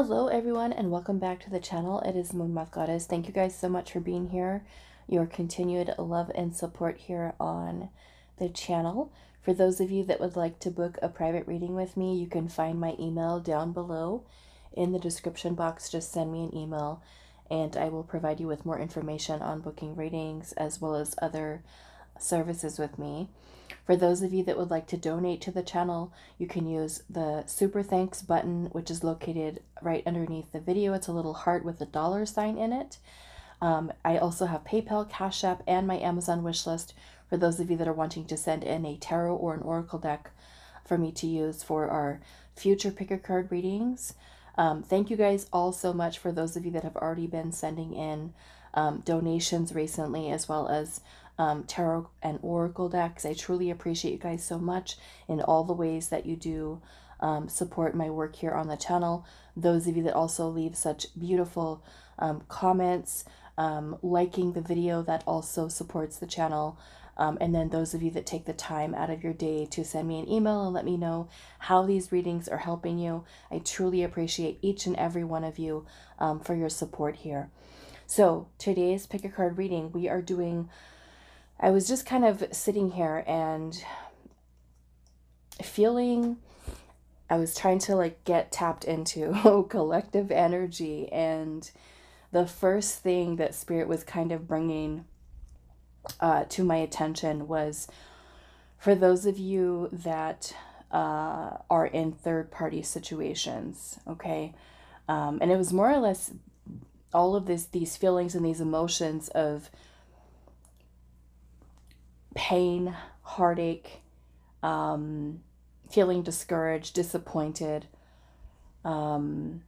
Hello everyone and welcome back to the channel. It is Moon Moth Goddess. Thank you guys so much for being here. Your continued love and support here on the channel. For those of you that would like to book a private reading with me, you can find my email down below in the description box. Just send me an email and I will provide you with more information on booking readings as well as other services with me. For those of you that would like to donate to the channel, you can use the super thanks button, which is located right underneath the video. It's a little heart with a dollar sign in it. Um, I also have PayPal, Cash App, and my Amazon wish list for those of you that are wanting to send in a tarot or an oracle deck for me to use for our future pick a card readings. Um, thank you guys all so much for those of you that have already been sending in um, donations recently, as well as um, tarot and oracle decks. I truly appreciate you guys so much in all the ways that you do um, support my work here on the channel. Those of you that also leave such beautiful um, comments, um, liking the video, that also supports the channel. Um, and then those of you that take the time out of your day to send me an email and let me know how these readings are helping you. I truly appreciate each and every one of you um, for your support here. So today's pick a card reading, we are doing I was just kind of sitting here and feeling I was trying to like get tapped into collective energy and the first thing that spirit was kind of bringing uh, to my attention was for those of you that uh, are in third party situations okay? Um, and it was more or less all of this these feelings and these emotions of pain, heartache, um, feeling discouraged, disappointed. Um,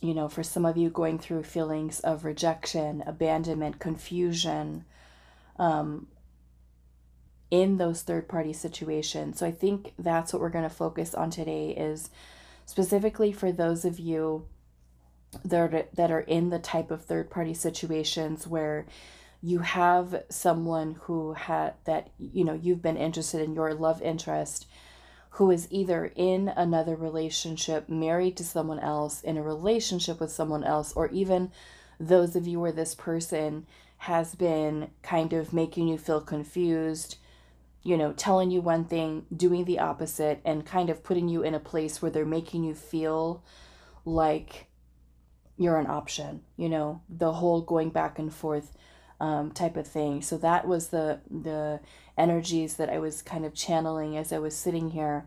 you know, for some of you going through feelings of rejection, abandonment, confusion um, in those third party situations. So I think that's what we're going to focus on today is specifically for those of you that are, that are in the type of third party situations where you have someone who had that you know you've been interested in your love interest who is either in another relationship married to someone else in a relationship with someone else or even those of you where this person has been kind of making you feel confused you know telling you one thing doing the opposite and kind of putting you in a place where they're making you feel like you're an option you know the whole going back and forth um, type of thing. So that was the the energies that I was kind of channeling as I was sitting here,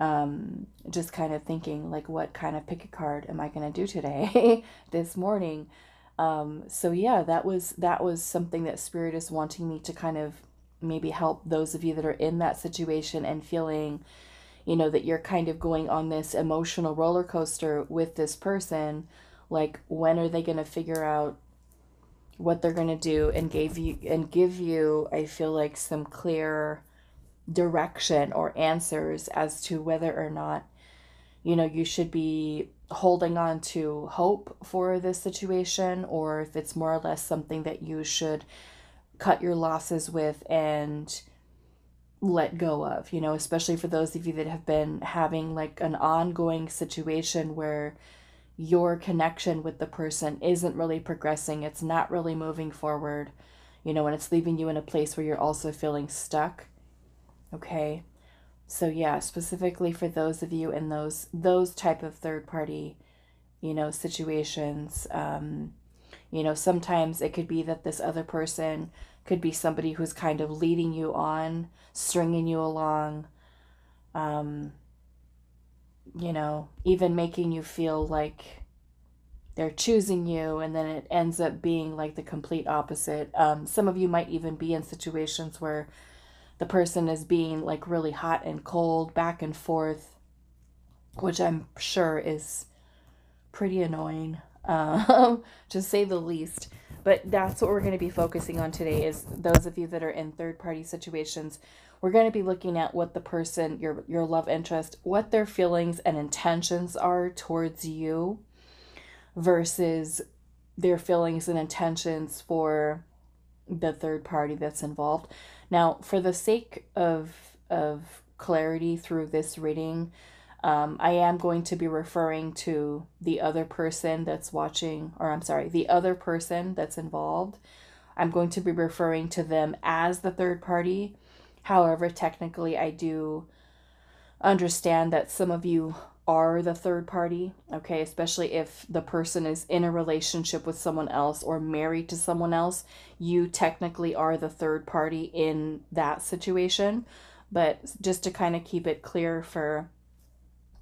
um, just kind of thinking like, what kind of pick a card am I gonna do today, this morning? Um, so yeah, that was that was something that Spirit is wanting me to kind of maybe help those of you that are in that situation and feeling you know that you're kind of going on this emotional roller coaster with this person like when are they going to figure out what they're going to do and gave you and give you I feel like some clear direction or answers as to whether or not you know you should be holding on to hope for this situation or if it's more or less something that you should cut your losses with and let go of you know especially for those of you that have been having like an ongoing situation where your connection with the person isn't really progressing, it's not really moving forward, you know, and it's leaving you in a place where you're also feeling stuck. Okay. So yeah, specifically for those of you in those those type of third party, you know, situations, um, you know, sometimes it could be that this other person could be somebody who's kind of leading you on, stringing you along, um, you know, even making you feel like they're choosing you, and then it ends up being like the complete opposite. Um, some of you might even be in situations where the person is being like really hot and cold, back and forth, which I'm sure is pretty annoying, uh, to say the least. But that's what we're going to be focusing on today is those of you that are in third party situations we're going to be looking at what the person, your your love interest, what their feelings and intentions are towards you versus their feelings and intentions for the third party that's involved. Now, for the sake of of clarity through this reading, Um, I am going to be referring to the other person that's watching, or I'm sorry, the other person that's involved. I'm going to be referring to them as the third party. However, technically, I do understand that some of you are the third party, okay, especially if the person is in a relationship with someone else or married to someone else, you technically are the third party in that situation. But just to kind of keep it clear for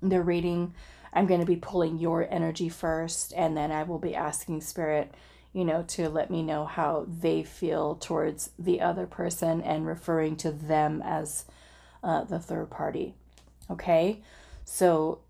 the reading, I'm going to be pulling your energy first, and then I will be asking Spirit, you know, to let me know how they feel towards the other person and referring to them as uh, the third party. Okay, so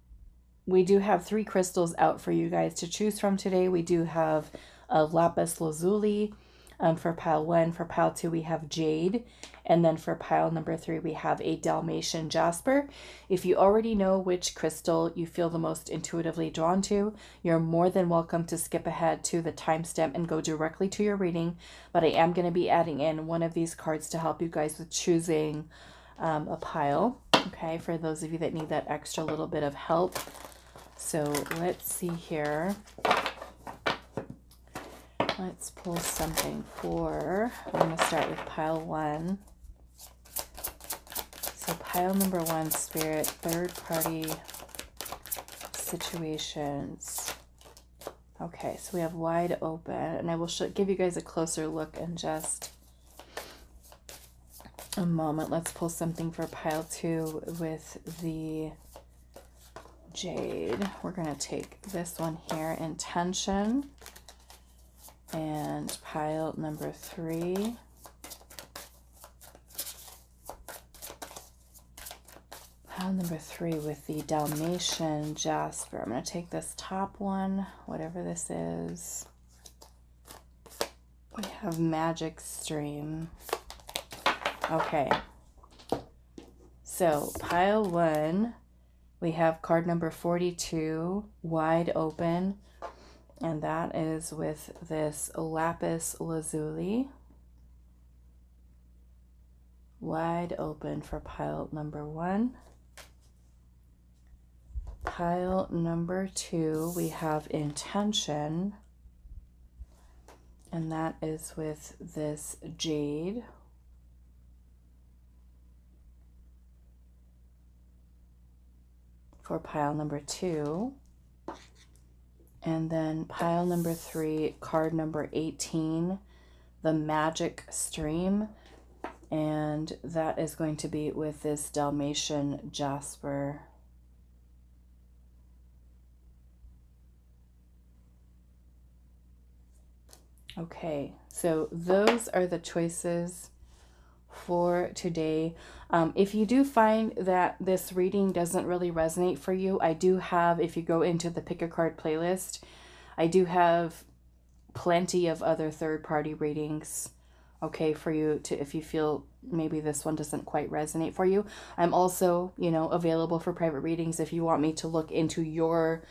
we do have three crystals out for you guys to choose from today. We do have a lapis lazuli, um, for pile one, for pile two, we have jade. And then for pile number three, we have a Dalmatian jasper. If you already know which crystal you feel the most intuitively drawn to, you're more than welcome to skip ahead to the timestamp and go directly to your reading. But I am going to be adding in one of these cards to help you guys with choosing um, a pile. Okay, for those of you that need that extra little bit of help. So let's see here. Let's pull something for, I'm going to start with pile one. So pile number one, spirit, third party situations. Okay, so we have wide open, and I will show, give you guys a closer look in just a moment. Let's pull something for pile two with the jade. We're going to take this one here, intention and pile number three. Pile number three with the Dalmatian Jasper. I'm going to take this top one, whatever this is. We have Magic Stream. Okay. So pile one, we have card number 42, wide open and that is with this lapis lazuli. Wide open for pile number one. Pile number two we have intention. And that is with this jade. For pile number two and then pile number three, card number 18, the Magic Stream. And that is going to be with this Dalmatian Jasper. Okay, so those are the choices for today. Um, if you do find that this reading doesn't really resonate for you, I do have, if you go into the pick a card playlist, I do have plenty of other third party readings okay for you to if you feel maybe this one doesn't quite resonate for you i'm also you know available for private readings if you want me to look into your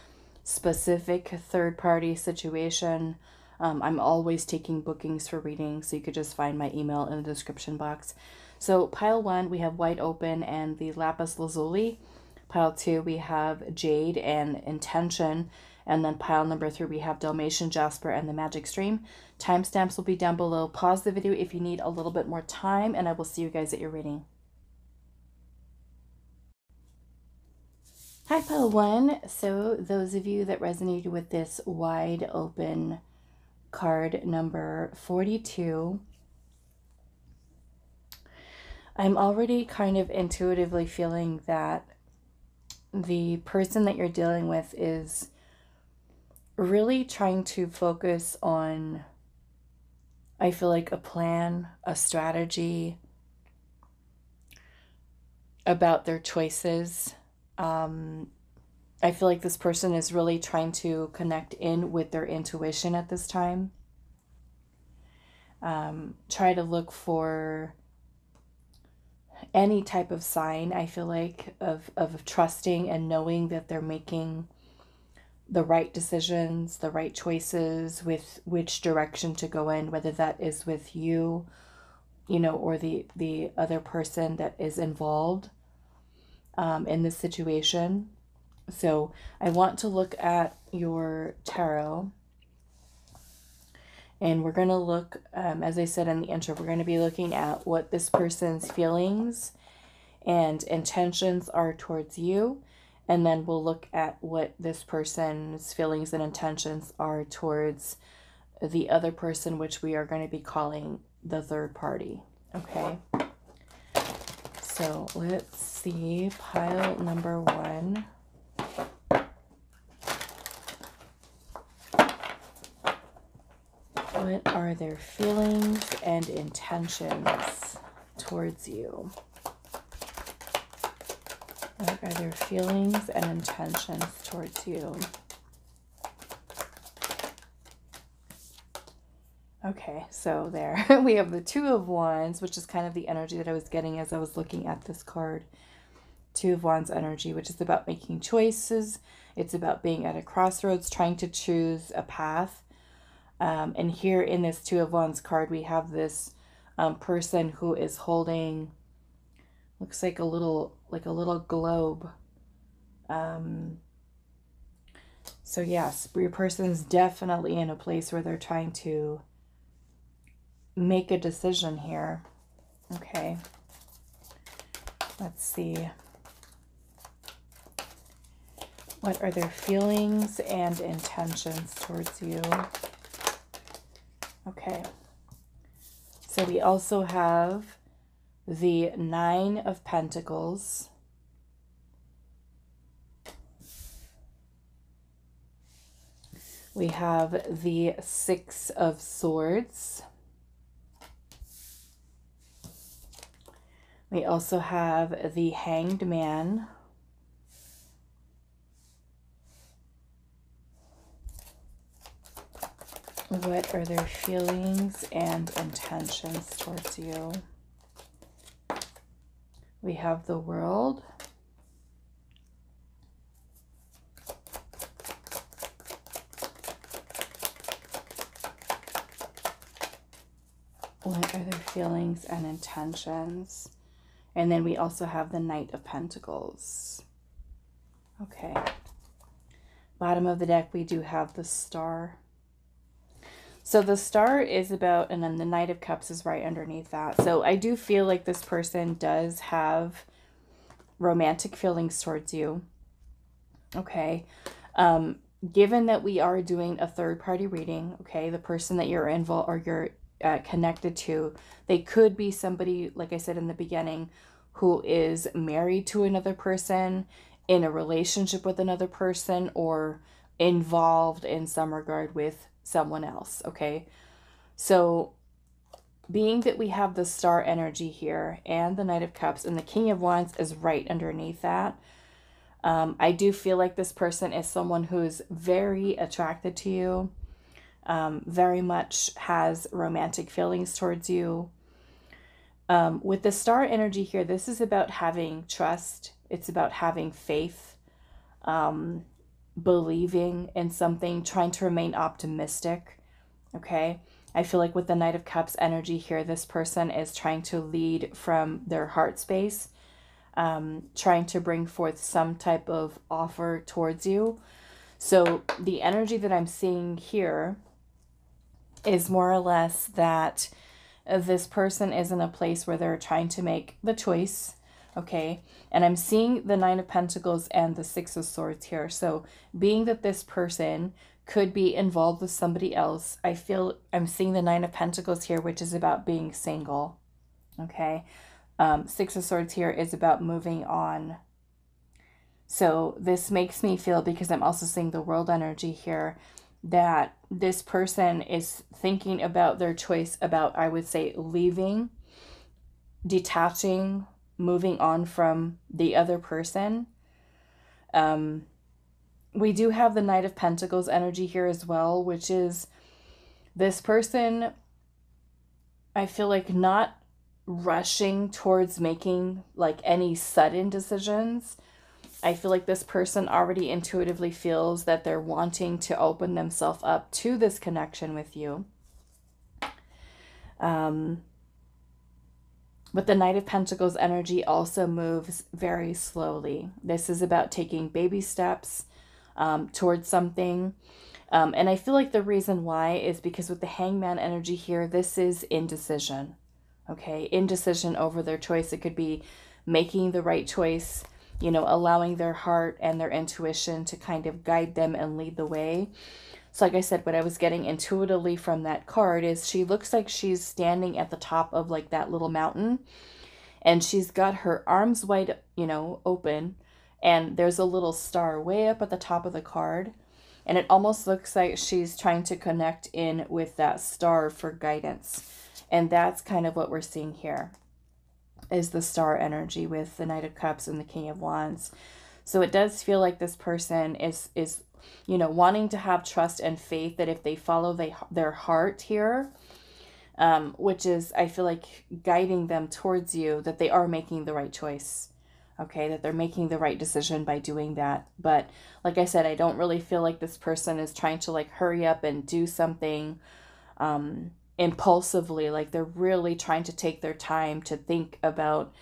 specific third party situation um, I'm always taking bookings for readings, so you could just find my email in the description box. So pile one, we have Wide Open and the Lapis Lazuli. Pile two, we have Jade and Intention. And then pile number three, we have Dalmatian Jasper and the Magic Stream. Timestamps will be down below. Pause the video if you need a little bit more time, and I will see you guys at your reading. Hi, pile one. So those of you that resonated with this wide open card number 42. I'm already kind of intuitively feeling that the person that you're dealing with is really trying to focus on, I feel like, a plan, a strategy about their choices. Um, I feel like this person is really trying to connect in with their intuition at this time. Um, try to look for any type of sign, I feel like, of, of trusting and knowing that they're making the right decisions, the right choices with which direction to go in, whether that is with you, you know, or the, the other person that is involved um, in this situation So I want to look at your tarot. And we're going to look, um, as I said in the intro, we're going to be looking at what this person's feelings and intentions are towards you. And then we'll look at what this person's feelings and intentions are towards the other person, which we are going to be calling the third party. Okay. So let's see pile number one. What are their feelings and intentions towards you? What are their feelings and intentions towards you? Okay, so there we have the Two of Wands, which is kind of the energy that I was getting as I was looking at this card. Two of Wands energy, which is about making choices. It's about being at a crossroads, trying to choose a path. Um, and here in this Two of Wands card, we have this um, person who is holding, looks like a little, like a little globe. Um, so yes, your person's definitely in a place where they're trying to make a decision here. Okay. Let's see. What are their feelings and intentions towards you? Okay. So we also have the Nine of Pentacles. We have the Six of Swords. We also have the Hanged Man. What are their feelings and intentions towards you? We have the world. What are their feelings and intentions? And then we also have the Knight of Pentacles. Okay. Bottom of the deck, we do have the Star. So the star is about, and then the Knight of Cups is right underneath that. So I do feel like this person does have romantic feelings towards you. Okay. Um, given that we are doing a third party reading, okay, the person that you're involved or you're uh, connected to, they could be somebody, like I said in the beginning, who is married to another person, in a relationship with another person, or involved in some regard with someone else, okay? So, being that we have the star energy here and the Knight of Cups and the King of Wands is right underneath that, um, I do feel like this person is someone who's very attracted to you, um, very much has romantic feelings towards you. Um, with the star energy here, this is about having trust, it's about having faith. Um, believing in something, trying to remain optimistic. Okay. I feel like with the Knight of Cups energy here, this person is trying to lead from their heart space, um, trying to bring forth some type of offer towards you. So the energy that I'm seeing here is more or less that this person is in a place where they're trying to make the choice okay? And I'm seeing the Nine of Pentacles and the Six of Swords here. So being that this person could be involved with somebody else, I feel I'm seeing the Nine of Pentacles here, which is about being single, okay? Um, Six of Swords here is about moving on. So this makes me feel, because I'm also seeing the world energy here, that this person is thinking about their choice about, I would say, leaving, detaching, moving on from the other person. Um, we do have the Knight of Pentacles energy here as well, which is this person, I feel like not rushing towards making like any sudden decisions. I feel like this person already intuitively feels that they're wanting to open themselves up to this connection with you. Um, But the Knight of Pentacles energy also moves very slowly. This is about taking baby steps um, towards something. Um, and I feel like the reason why is because with the hangman energy here, this is indecision. Okay, indecision over their choice. It could be making the right choice, you know, allowing their heart and their intuition to kind of guide them and lead the way. So, like I said, what I was getting intuitively from that card is she looks like she's standing at the top of like that little mountain and she's got her arms wide, you know, open and there's a little star way up at the top of the card. And it almost looks like she's trying to connect in with that star for guidance. And that's kind of what we're seeing here is the star energy with the Knight of Cups and the King of Wands. So it does feel like this person is is you know, wanting to have trust and faith that if they follow they, their heart here, um, which is, I feel like, guiding them towards you, that they are making the right choice. Okay, that they're making the right decision by doing that. But like I said, I don't really feel like this person is trying to like hurry up and do something um, impulsively. Like they're really trying to take their time to think about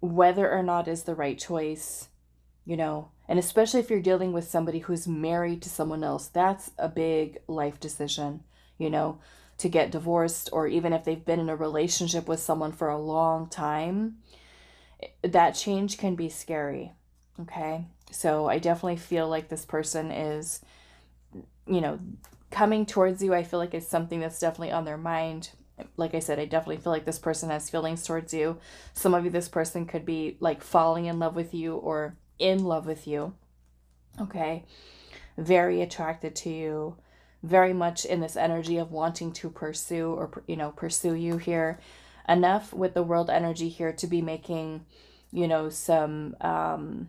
whether or not is the right choice, you know, and especially if you're dealing with somebody who's married to someone else, that's a big life decision, you know, to get divorced, or even if they've been in a relationship with someone for a long time, that change can be scary. Okay. So I definitely feel like this person is, you know, coming towards you. I feel like it's something that's definitely on their mind. Like I said, I definitely feel like this person has feelings towards you. Some of you, this person could be like falling in love with you or in love with you. Okay. Very attracted to you. Very much in this energy of wanting to pursue or, you know, pursue you here. Enough with the world energy here to be making, you know, some, um,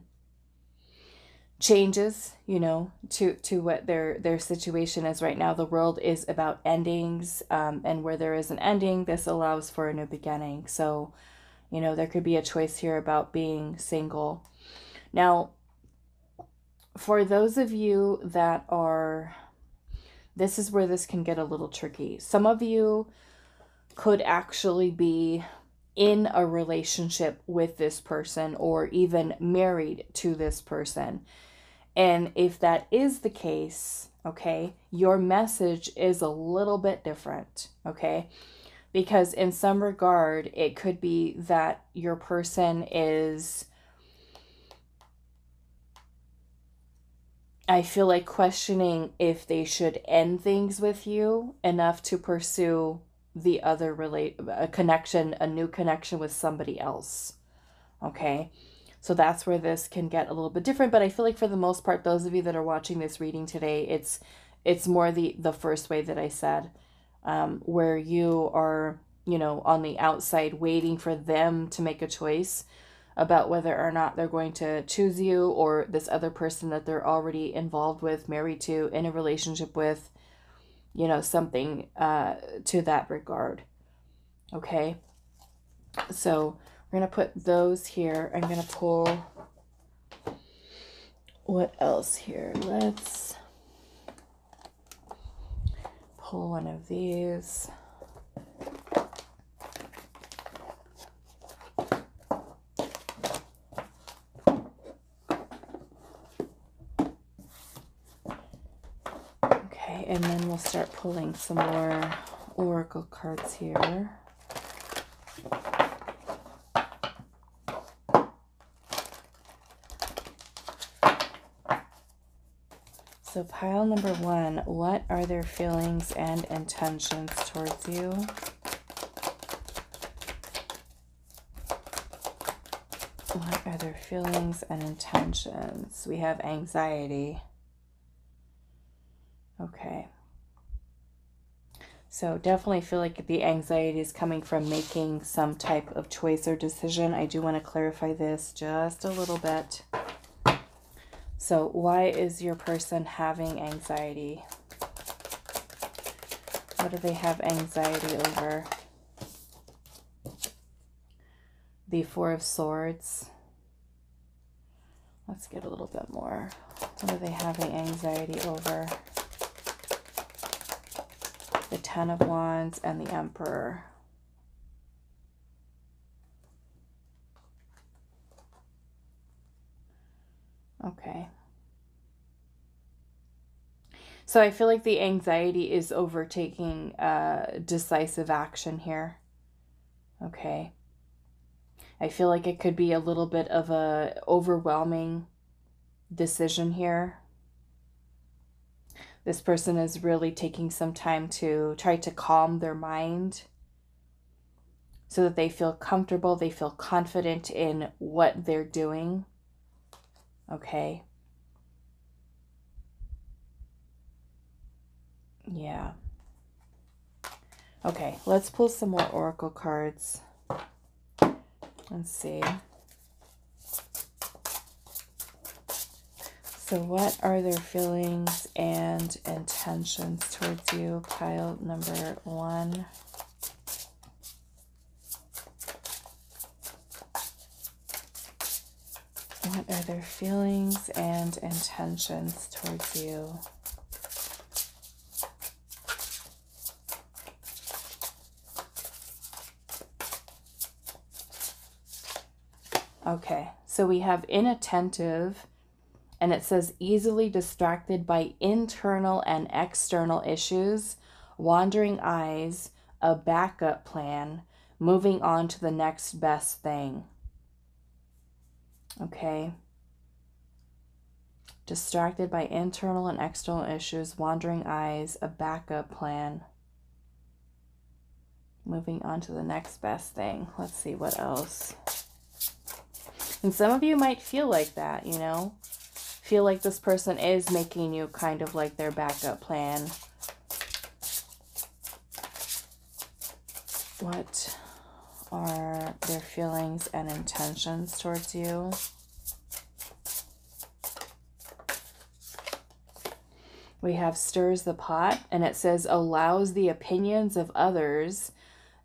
changes you know to to what their their situation is right now the world is about endings um, and where there is an ending this allows for a new beginning so you know there could be a choice here about being single now, for those of you that are, this is where this can get a little tricky. Some of you could actually be in a relationship with this person or even married to this person. And if that is the case, okay, your message is a little bit different, okay? Because in some regard, it could be that your person is I feel like questioning if they should end things with you enough to pursue the other relate a connection, a new connection with somebody else. Okay? So that's where this can get a little bit different, but I feel like for the most part those of you that are watching this reading today, it's it's more the the first way that I said um where you are, you know, on the outside waiting for them to make a choice about whether or not they're going to choose you or this other person that they're already involved with, married to, in a relationship with, you know, something uh, to that regard. Okay? So we're going to put those here. I'm going to pull. What else here? Let's pull one of these. and then we'll start pulling some more oracle cards here. So pile number one, what are their feelings and intentions towards you? What are their feelings and intentions? We have anxiety. Okay. So definitely feel like the anxiety is coming from making some type of choice or decision. I do want to clarify this just a little bit. So why is your person having anxiety? What do they have anxiety over? The Four of Swords. Let's get a little bit more. What are they having anxiety over? the Ten of Wands, and the Emperor. Okay. So I feel like the anxiety is overtaking uh, decisive action here. Okay. I feel like it could be a little bit of a overwhelming decision here. This person is really taking some time to try to calm their mind so that they feel comfortable, they feel confident in what they're doing. Okay. Yeah. Okay, let's pull some more oracle cards. Let's see. So, what are their feelings and intentions towards you? Pile number one. What are their feelings and intentions towards you? Okay, so we have inattentive, and it says easily distracted by internal and external issues, wandering eyes, a backup plan, moving on to the next best thing. Okay. Distracted by internal and external issues, wandering eyes, a backup plan. Moving on to the next best thing. Let's see what else. And some of you might feel like that, you know? Feel like this person is making you kind of like their backup plan. What are their feelings and intentions towards you? We have stirs the pot, and it says allows the opinions of others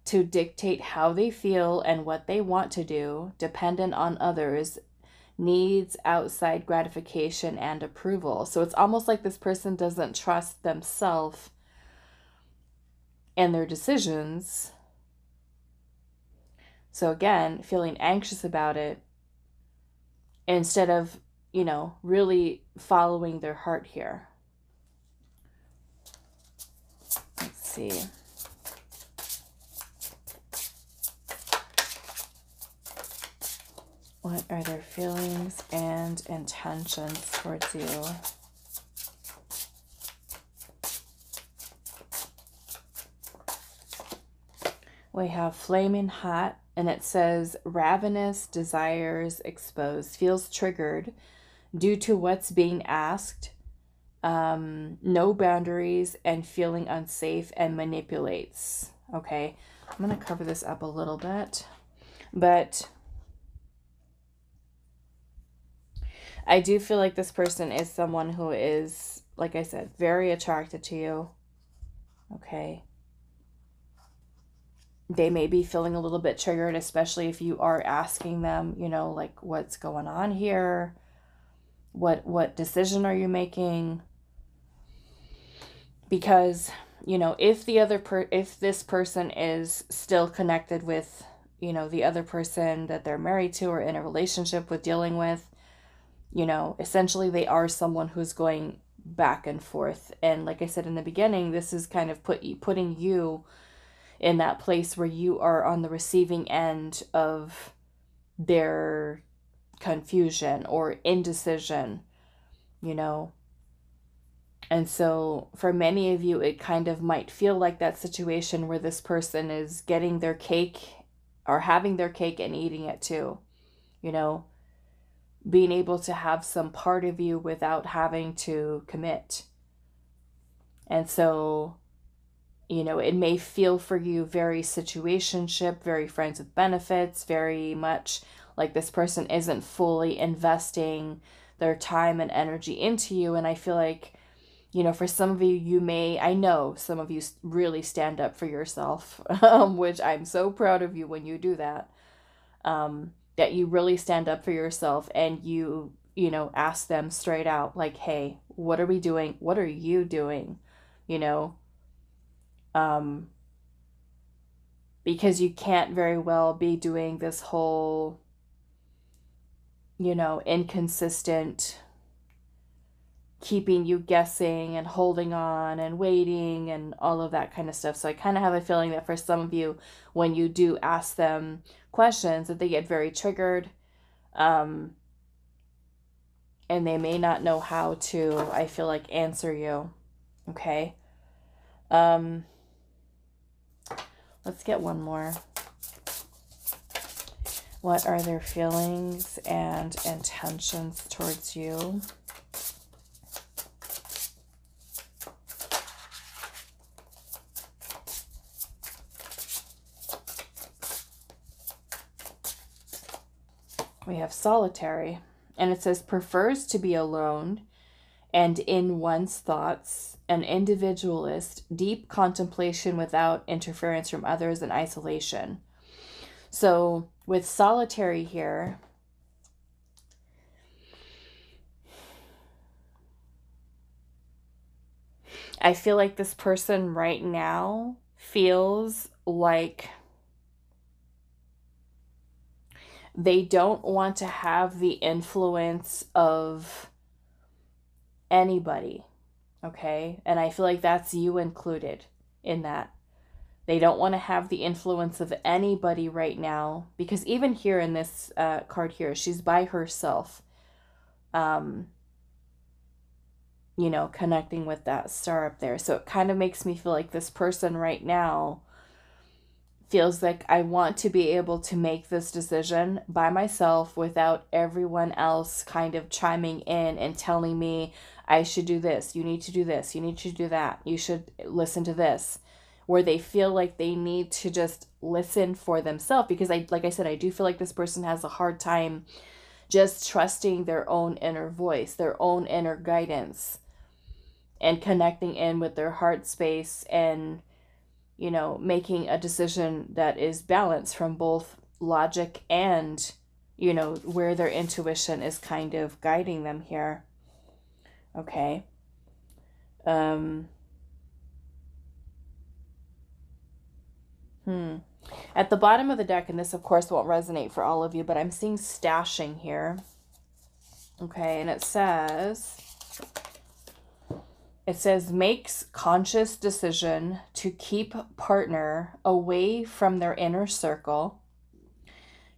to dictate how they feel and what they want to do, dependent on others, needs outside gratification and approval. So it's almost like this person doesn't trust themselves and their decisions. So again, feeling anxious about it instead of, you know, really following their heart here. Let's see. What are their feelings and intentions towards you? We have flaming hot, and it says ravenous desires exposed, feels triggered due to what's being asked, um, no boundaries, and feeling unsafe and manipulates. Okay, I'm going to cover this up a little bit, but I do feel like this person is someone who is, like I said, very attracted to you. Okay. They may be feeling a little bit triggered, especially if you are asking them, you know, like what's going on here? What what decision are you making? Because, you know, if the other per if this person is still connected with, you know, the other person that they're married to or in a relationship with dealing with, you know, essentially they are someone who's going back and forth. And like I said in the beginning, this is kind of put putting you in that place where you are on the receiving end of their confusion or indecision, you know. And so, for many of you, it kind of might feel like that situation where this person is getting their cake or having their cake and eating it too. You know, being able to have some part of you without having to commit. And so, you know, it may feel for you very situationship, very friends with benefits, very much like this person isn't fully investing their time and energy into you. And I feel like, you know, for some of you, you may, I know some of you really stand up for yourself, um, which I'm so proud of you when you do that. Um, that you really stand up for yourself and you you know ask them straight out like hey what are we doing? What are you doing? You know? Um because you can't very well be doing this whole you know inconsistent keeping you guessing and holding on and waiting and all of that kind of stuff. So I kind of have a feeling that for some of you, when you do ask them questions, that they get very triggered. Um, and they may not know how to, I feel like, answer you. Okay. Um, let's get one more. What are their feelings and intentions towards you? We have solitary, and it says prefers to be alone and in one's thoughts, an individualist, deep contemplation without interference from others and isolation. So, with solitary here, I feel like this person right now feels like they don't want to have the influence of anybody. Okay. And I feel like that's you included in that. They don't want to have the influence of anybody right now because even here in this uh, card here, she's by herself. Um, you know, connecting with that star up there. So it kind of makes me feel like this person right now feels like I want to be able to make this decision by myself without everyone else kind of chiming in and telling me I should do this, you need to do this, you need to do that, you should listen to this. Where they feel like they need to just listen for themselves because I like I said I do feel like this person has a hard time just trusting their own inner voice, their own inner guidance and connecting in with their heart space and you know, making a decision that is balanced from both logic and, you know, where their intuition is kind of guiding them here. Okay. Um, hmm. At the bottom of the deck, and this of course won't resonate for all of you, but I'm seeing stashing here. Okay, and it says it says makes conscious decision to keep partner away from their inner circle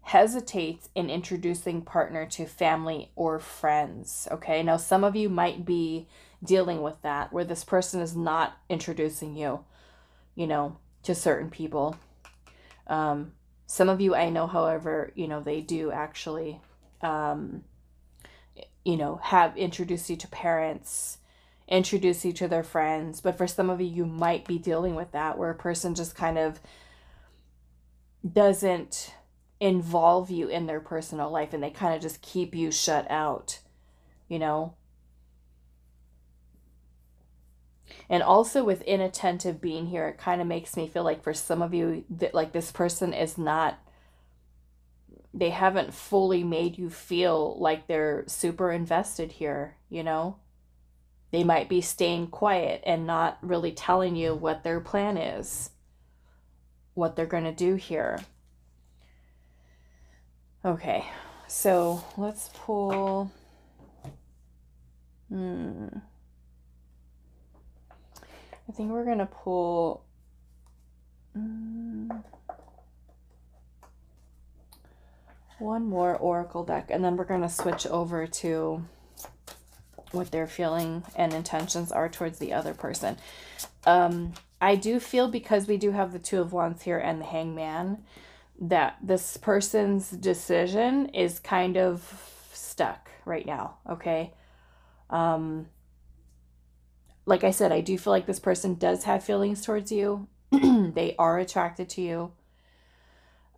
hesitates in introducing partner to family or friends. Okay now some of you might be dealing with that where this person is not introducing you you know to certain people. Um, some of you i know however you know they do actually um, you know have introduced you to parents introduce you to their friends. But for some of you, you might be dealing with that where a person just kind of doesn't involve you in their personal life and they kind of just keep you shut out, you know? And also with inattentive being here, it kind of makes me feel like for some of you that like this person is not they haven't fully made you feel like they're super invested here, you know? They might be staying quiet and not really telling you what their plan is, what they're going to do here. Okay, so let's pull. Hmm. I think we're going to pull. Hmm, one more oracle deck, and then we're going to switch over to what their feeling and intentions are towards the other person. Um, I do feel because we do have the Two of Wands here and the Hangman that this person's decision is kind of stuck right now, okay? Um, like I said, I do feel like this person does have feelings towards you. they are attracted to you.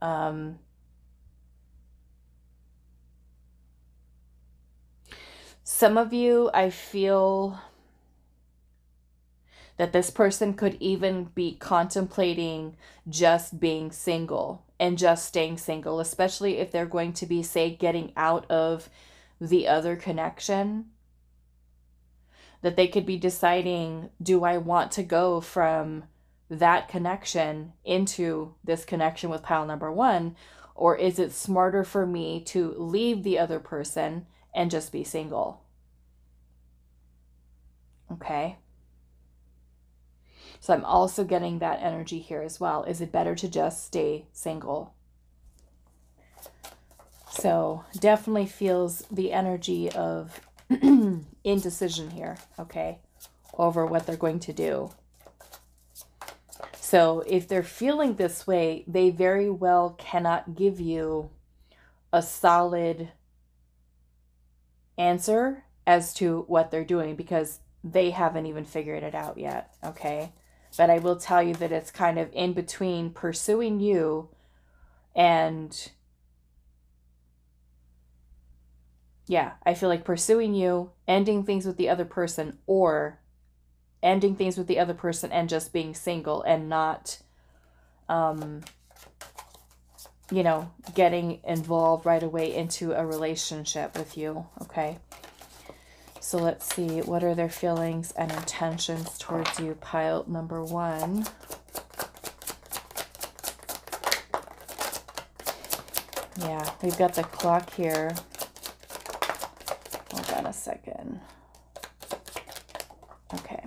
Um, Some of you, I feel that this person could even be contemplating just being single and just staying single, especially if they're going to be, say, getting out of the other connection. That they could be deciding, do I want to go from that connection into this connection with pile number one? Or is it smarter for me to leave the other person and just be single. Okay. So I'm also getting that energy here as well. Is it better to just stay single? So definitely feels the energy of indecision here, okay, over what they're going to do. So if they're feeling this way, they very well cannot give you a solid answer as to what they're doing because they haven't even figured it out yet, okay? But I will tell you that it's kind of in between pursuing you and yeah, I feel like pursuing you, ending things with the other person, or ending things with the other person and just being single and not, um, you know, getting involved right away into a relationship with you. Okay. So let's see, what are their feelings and intentions towards you? Pile number one. Yeah, we've got the clock here Hold on a second. Okay.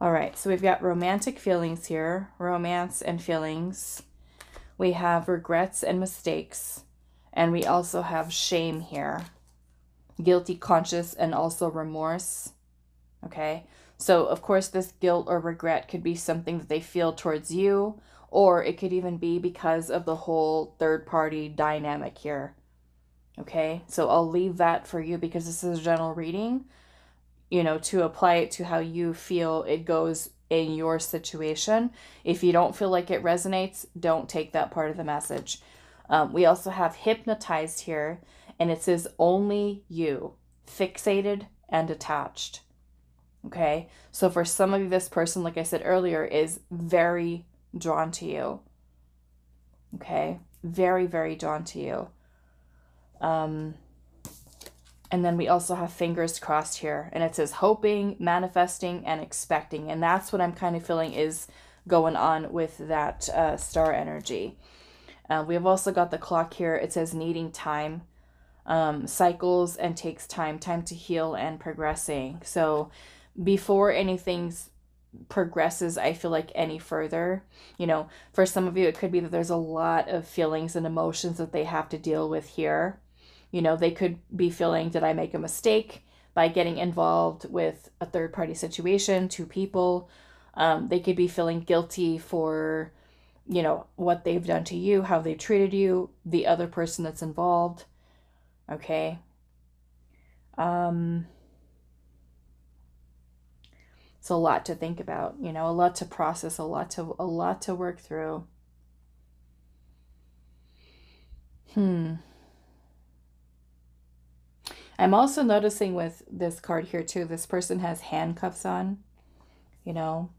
All right, so we've got romantic feelings here, romance and feelings. We have regrets and mistakes. And we also have shame here, guilty conscious and also remorse. Okay, so of course, this guilt or regret could be something that they feel towards you, or it could even be because of the whole third party dynamic here. Okay, so I'll leave that for you because this is a general reading, you know, to apply it to how you feel it goes in your situation. If you don't feel like it resonates, don't take that part of the message. Um, we also have hypnotized here, and it says only you, fixated and attached. Okay, so for some of you, this person, like I said earlier, is very drawn to you. Okay, very, very drawn to you. Um, and then we also have fingers crossed here. And it says hoping, manifesting, and expecting. And that's what I'm kind of feeling is going on with that uh, star energy. Uh, we have also got the clock here. It says needing time, um, cycles, and takes time, time to heal and progressing. So before anything's progresses i feel like any further you know for some of you it could be that there's a lot of feelings and emotions that they have to deal with here you know, they could be feeling, did I make a mistake by getting involved with a third party situation, two people? Um, they could be feeling guilty for, you know, what they've done to you, how they've treated you, the other person that's involved. Okay. Um, it's a lot to think about, you know, a lot to process, a lot to a lot to work through. Hmm. I'm also noticing with this card here too, this person has handcuffs on, you know.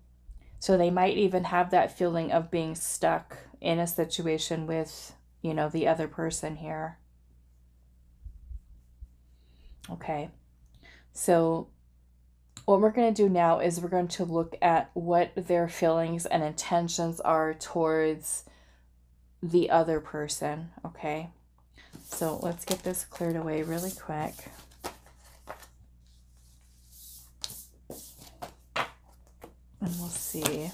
So they might even have that feeling of being stuck in a situation with, you know, the other person here. Okay. So what we're going to do now is we're going to look at what their feelings and intentions are towards the other person, okay? So let's get this cleared away really quick. And we'll see.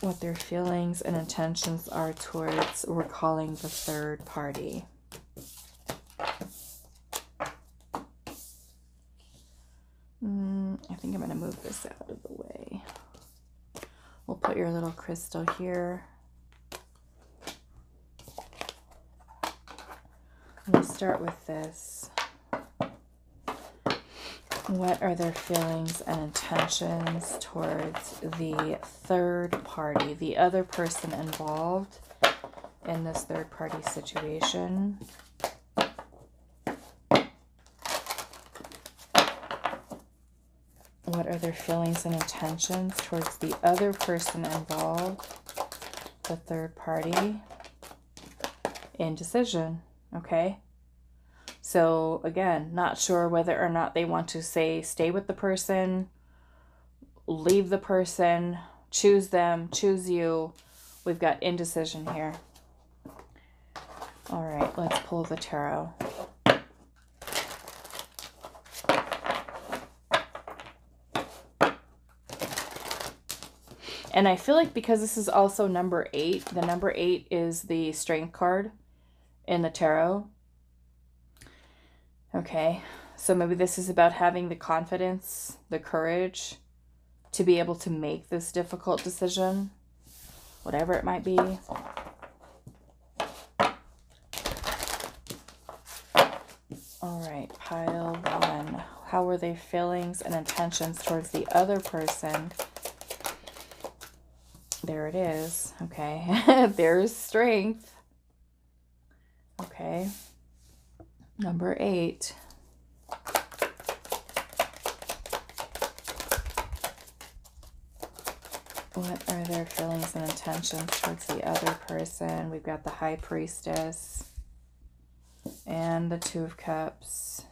what their feelings and intentions are towards we're calling the third party. think I'm going to this out of the way. We'll put your little crystal here. We'll start with this. What are their feelings and intentions towards the third party, the other person involved in this third party situation? What are their feelings and intentions towards the other person involved, the third party? Indecision, okay? So, again, not sure whether or not they want to say stay with the person, leave the person, choose them, choose you, we've got indecision here. All right, let's pull the tarot. And I feel like because this is also number eight, the number eight is the strength card in the tarot. Okay, so maybe this is about having the confidence, the courage to be able to make this difficult decision, whatever it might be. All right, pile one. How were their feelings and intentions towards the other person? There it is. Okay. There's strength. Okay. Number eight. What are their feelings and intentions towards the other person? We've got the High Priestess and the Two of Cups.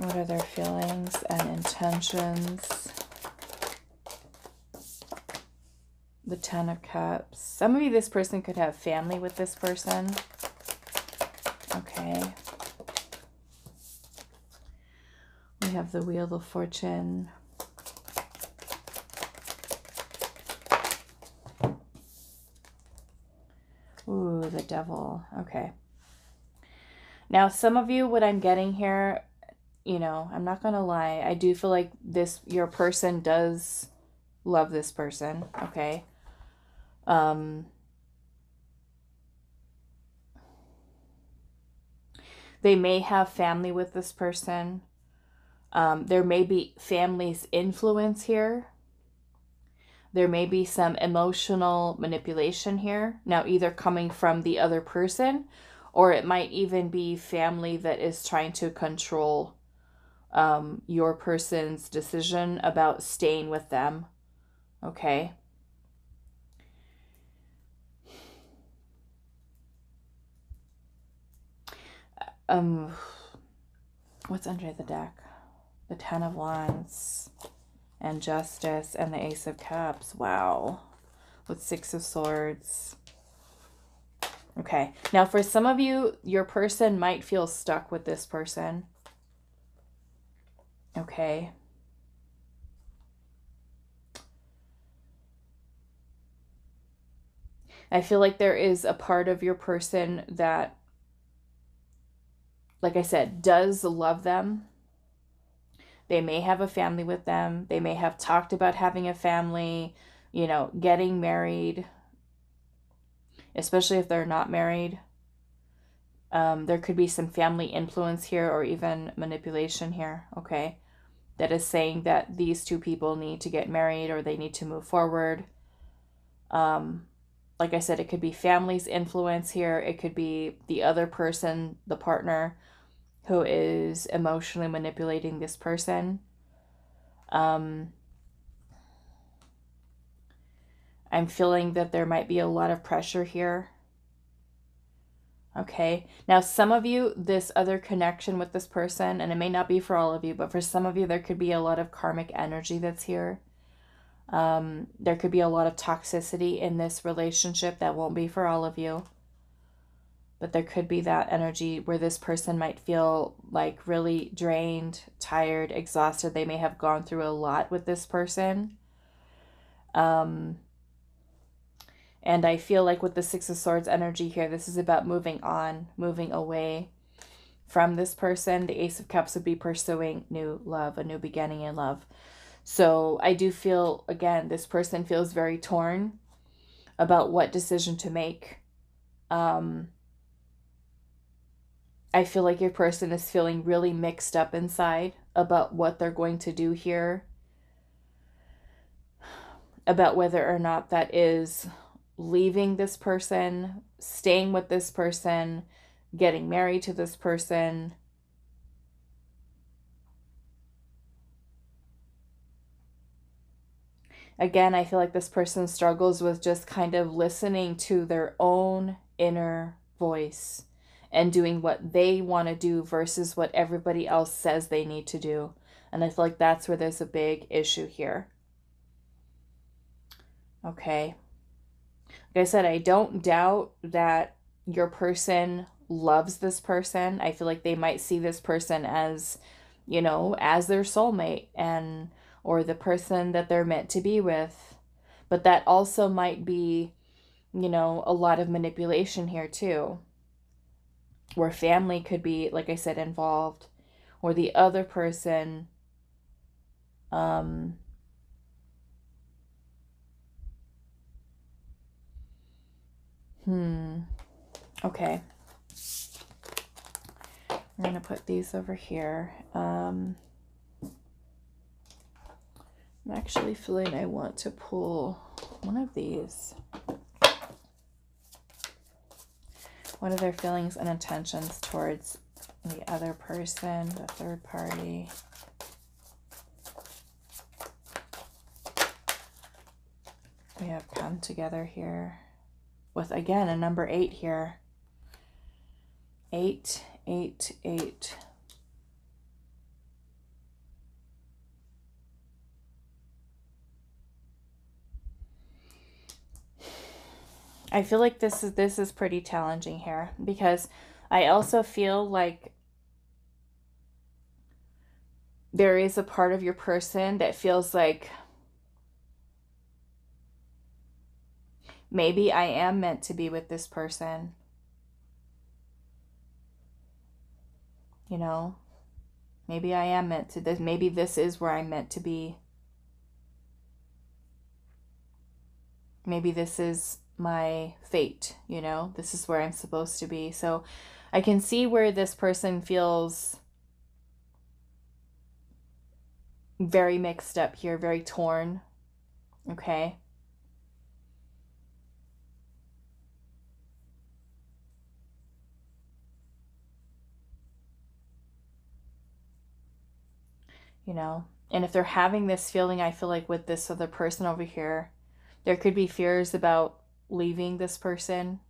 What are their feelings and intentions? The Ten of Cups. Some of you, this person could have family with this person. Okay. We have the Wheel of Fortune. Ooh, the Devil. Okay. Now, some of you, what I'm getting here, you know, I'm not to lie. I do feel like this, your person does love this person. Okay. Um, they may have family with this person. Um, there may be family's influence here. There may be some emotional manipulation here. Now, either coming from the other person or it might even be family that is trying to control um, your person's decision about staying with them. Okay. Um, what's under the deck? The Ten of Wands and Justice and the Ace of Cups. Wow. With Six of Swords. Okay. Now, for some of you, your person might feel stuck with this person. Okay. I feel like there is a part of your person that, like I said, does love them. They may have a family with them. They may have talked about having a family, you know, getting married, especially if they're not married. Um, there could be some family influence here or even manipulation here, okay? That is saying that these two people need to get married or they need to move forward. Um, like I said, it could be family's influence here. It could be the other person, the partner, who is emotionally manipulating this person. Um, I'm feeling that there might be a lot of pressure here Okay. Now, some of you, this other connection with this person, and it may not be for all of you, but for some of you, there could be a lot of karmic energy that's here. Um, there could be a lot of toxicity in this relationship that won't be for all of you. But there could be that energy where this person might feel like really drained, tired, exhausted. They may have gone through a lot with this person. Um, and I feel like with the Six of Swords energy here, this is about moving on, moving away from this person. The Ace of Cups would be pursuing new love, a new beginning in love. So I do feel, again, this person feels very torn about what decision to make. Um, I feel like your person is feeling really mixed up inside about what they're going to do here, about whether or not that is leaving this person, staying with this person, getting married to this person. Again, I feel like this person struggles with just kind of listening to their own inner voice and doing what they want to do versus what everybody else says they need to do. And I feel like that's where there's a big issue here. Okay. Like I said, I don't doubt that your person loves this person. I feel like they might see this person as, you know, as their soulmate and or the person that they're meant to be with. But that also might be, you know, a lot of manipulation here too. Where family could be, like I said, involved, or the other person um Hmm. Okay. I'm going to put these over here. Um, I'm actually feeling I want to pull one of these. What are their feelings and intentions towards the other person, the third party? We have come together here with again a number eight here. Eight, eight, eight. I feel like this is this is pretty challenging here because I also feel like there is a part of your person that feels like maybe I am meant to be with this person. You know, maybe I am meant to this. Maybe this is where I'm meant to be. Maybe this is my fate, you know, this is where I'm supposed to be. So I can see where this person feels very mixed up here, very torn. Okay. You know? And if they're having this feeling i feel like with this other person over here there could be fears about leaving this person.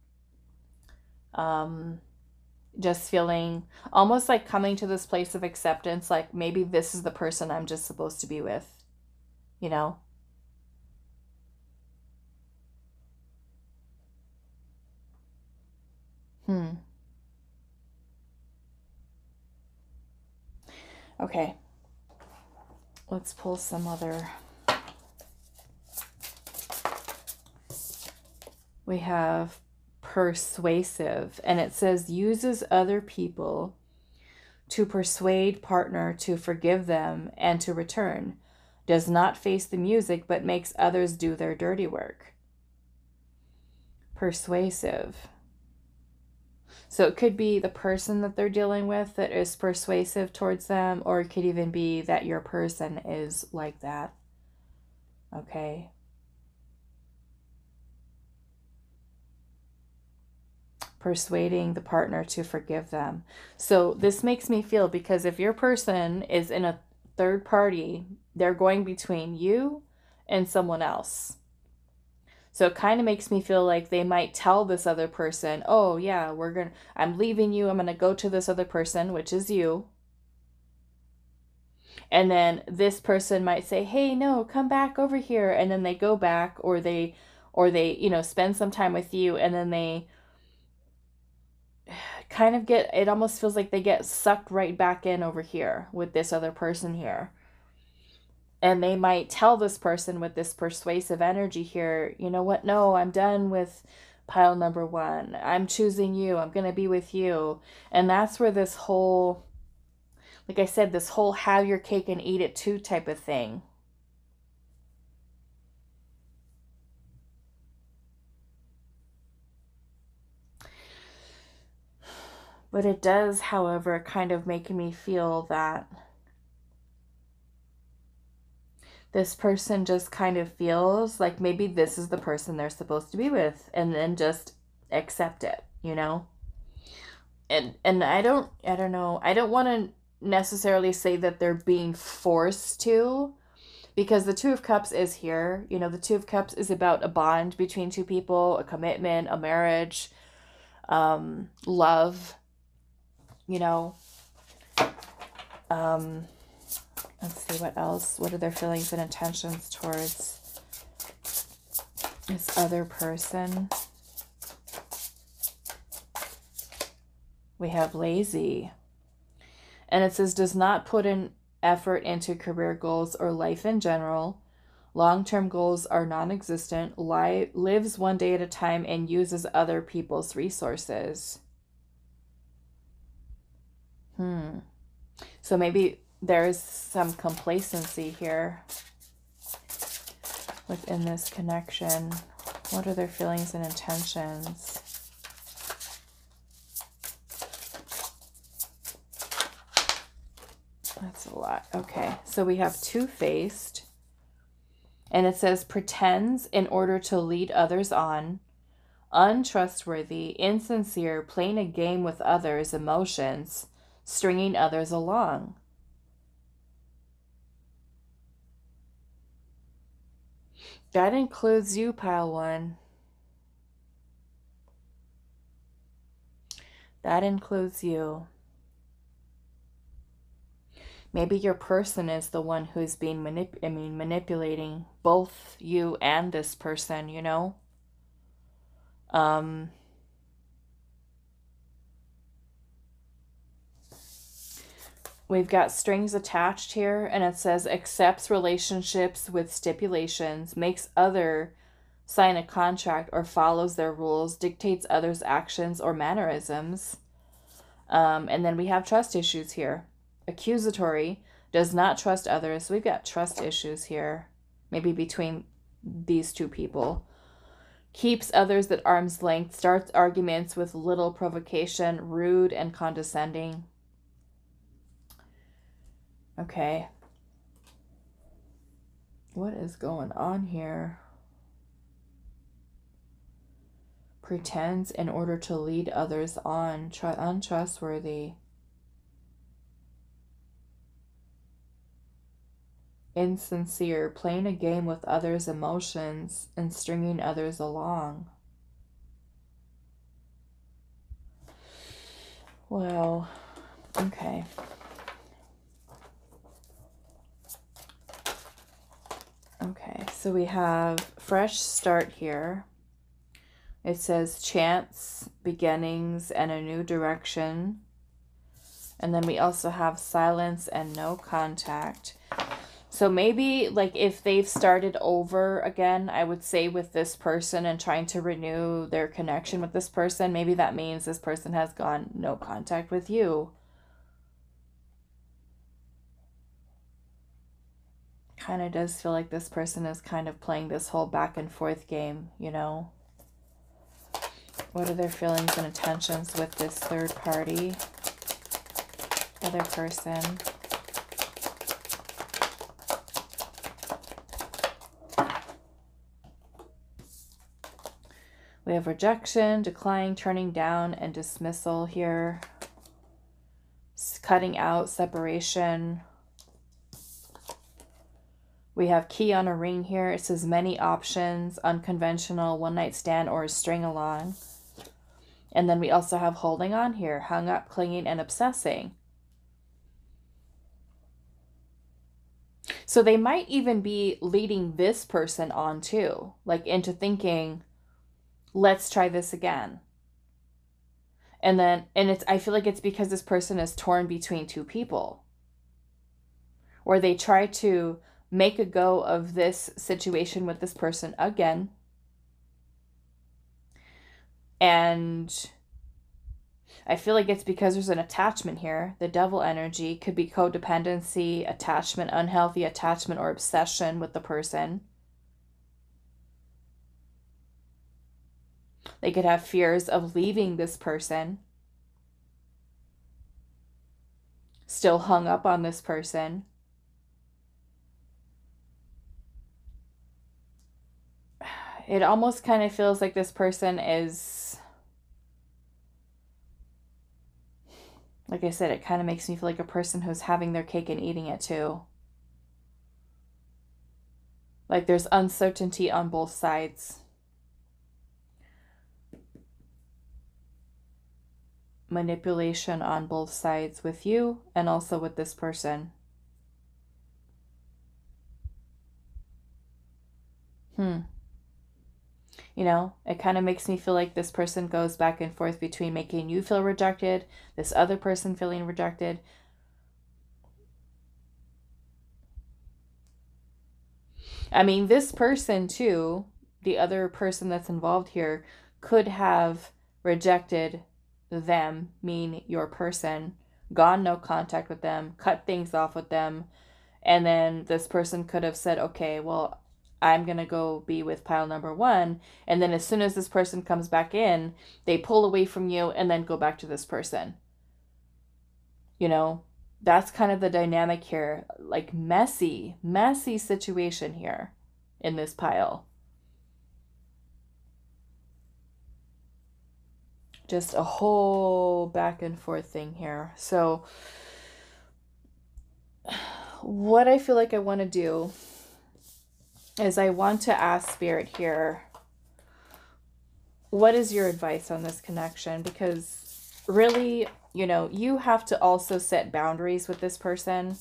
Um just feeling almost like coming to this place of acceptance like maybe this is the person i'm just supposed to be with you know? Hmm. Okay let's pull some other. We have persuasive, and it says uses other people to persuade partner to forgive them and to return. Does not face the music, but makes others do their dirty work. Persuasive. So it could be the person that they're dealing with that is persuasive towards them, or it could even be that your person is like that. Okay. Persuading the partner to forgive them. So this makes me feel because if your person is in a third party, they're going between you and someone else. So it kind of makes me feel like they might tell this other person, "Oh, yeah, we're going to I'm leaving you. I'm going to go to this other person, which is you." And then this person might say, "Hey, no, come back over here." And then they go back or they or they, you know, spend some time with you and then they kind of get it almost feels like they get sucked right back in over here with this other person here and they might tell this person with this persuasive energy here, you know what? No, I'm done with pile number one. I'm choosing you. I'm going to be with you. And that's where this whole, like I said, this whole have your cake and eat it too type of thing. But it does, however, kind of make me feel that this person just kind of feels like maybe this is the person they're supposed to be with and then just accept it, you know? And and I don't I don't know. I don't want to necessarily say that they're being forced to because the 2 of cups is here. You know, the 2 of cups is about a bond between two people, a commitment, a marriage, um love, you know. Um Let's see what else. What are their feelings and intentions towards this other person. We have lazy. And it says does not put in effort into career goals or life in general. Long term goals are non existent, li- lives one day at a time, and uses other people's resources. Hmm. So maybe there's some complacency here within this connection. What are their feelings and intentions? That's a lot. Okay, so we have two faced, and it says pretends in order to lead others on, untrustworthy, insincere, playing a game with others' emotions, stringing others along. That includes you, pile one. That includes you. Maybe your person is the one who's being manip- I mean manipulating both you and this person, you know? Um We've got strings attached here, and it says accepts relationships with stipulations, makes other sign a contract or follows their rules, dictates others' actions or mannerisms. Um, and then we have trust issues here. Accusatory, does not trust others. We've got trust issues here, maybe between these two people. Keeps others at arm's length, starts arguments with little provocation, rude and condescending. Okay. What is going on here? Pretends in order to lead others on, tr- untrustworthy. Insincere, playing a game with others' emotions and stringing others along. Well, okay. Okay, so we have fresh start here. It says chance, beginnings, and a new direction. And then we also have silence and no contact. So maybe like if they've started over again, I would say with this person and trying to renew their connection with this person, maybe that means this person has gone no contact with you. Kind of does feel like this person is kind of playing this whole back and forth game, you know? What are their feelings and intentions with this third party, other person? We have rejection, decline, turning down, and dismissal here. Cutting out, separation, we have key on a ring here. It says many options, unconventional, one night stand, or a string along. And then we also have holding on here, hung up, clinging, and obsessing. So they might even be leading this person on too, like into thinking, let's try this again. And then, and it's, I feel like it's because this person is torn between two people. Or they try to make a go of this situation with this person again. And I feel like it's because there's an attachment here. The devil energy could be codependency, attachment, unhealthy attachment, or obsession with the person. They could have fears of leaving this person, still hung up on this person. It almost kind of feels like this person is. Like I said, it kind of makes me feel like a person who's having their cake and eating it too. Like there's uncertainty on both sides. Manipulation on both sides with you and also with this person. Hmm. You know, it kind of makes me feel like this person goes back and forth between making you feel rejected, this other person feeling rejected. I mean, this person, too, the other person that's involved here, could have rejected them, mean your person, gone no contact with them, cut things off with them, and then this person could have said, okay, well, I'm going to go be with pile number one. And then as soon as this person comes back in, they pull away from you and then go back to this person. You know, that's kind of the dynamic here. Like messy, messy situation here in this pile. Just a whole back and forth thing here. So, what I feel like I want to do is I want to ask Spirit here what is your advice on this connection? Because really, you know, you have to also set boundaries with this person.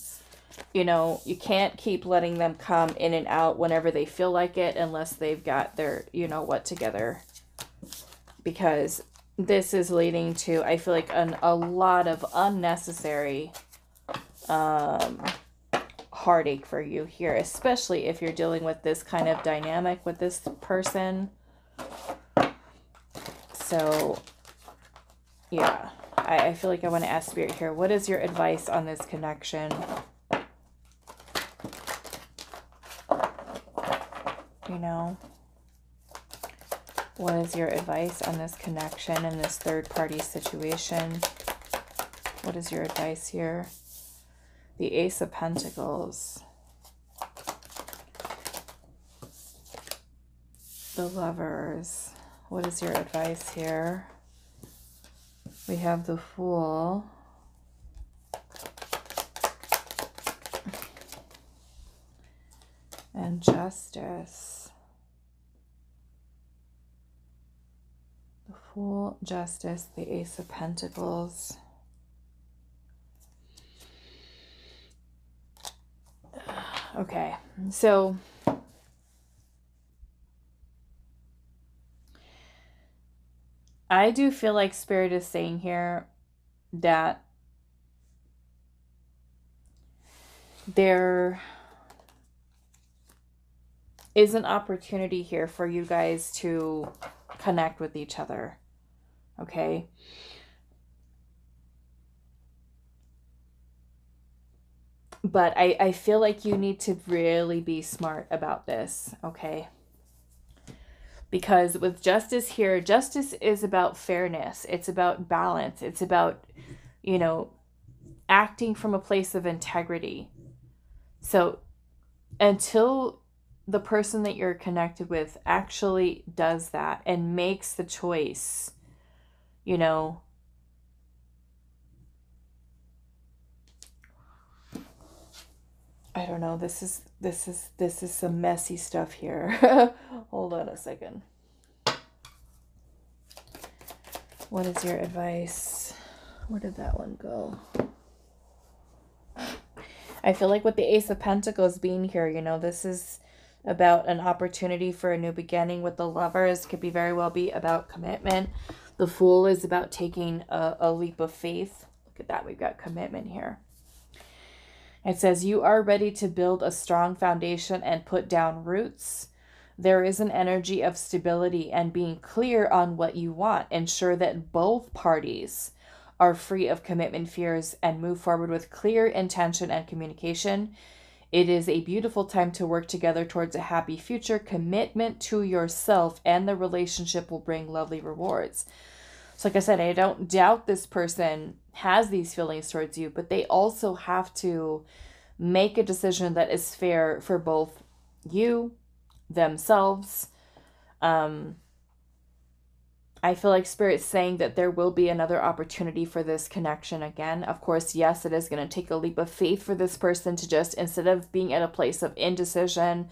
You know, you can't keep letting them come in and out whenever they feel like it unless they've got their, you know, what together. Because this is leading to, I feel like, an, a lot of unnecessary um, heartache for you here, especially if you're dealing with this kind of dynamic with this person. So, yeah, I, I feel like I want to ask Spirit here. What is your advice on this connection? You know, what is your advice on this connection and this third party situation? What is your advice here? The Ace of Pentacles, the Lovers. What is your advice here? We have the Fool. And Justice. The Fool, Justice, the Ace of Pentacles. Okay, so I do feel like Spirit is saying here that there is an opportunity here for you guys to connect with each other. Okay. But I, I feel like you need to really be smart about this, okay? Because with justice here, justice is about fairness, it's about balance, it's about, you know, acting from a place of integrity. So until the person that you're connected with actually does that and makes the choice, you know, I don't know. This is this is this is some messy stuff here. Hold on a second. What is your advice? Where did that one go? I feel like with the Ace of Pentacles being here, you know, this is about an opportunity for a new beginning with the lovers. Could be very well be about commitment. The Fool is about taking a, a leap of faith. Look at that. We've got commitment here. It says, You are ready to build a strong foundation and put down roots. There is an energy of stability and being clear on what you want. Ensure that both parties are free of commitment fears and move forward with clear intention and communication. It is a beautiful time to work together towards a happy future. Commitment to yourself and the relationship will bring lovely rewards. So, like I said, I don't doubt this person has these feelings towards you, but they also have to make a decision that is fair for both you, themselves. Um, I feel like Spirit's saying that there will be another opportunity for this connection again. Of course, yes, it is going to take a leap of faith for this person to just, instead of being at a place of indecision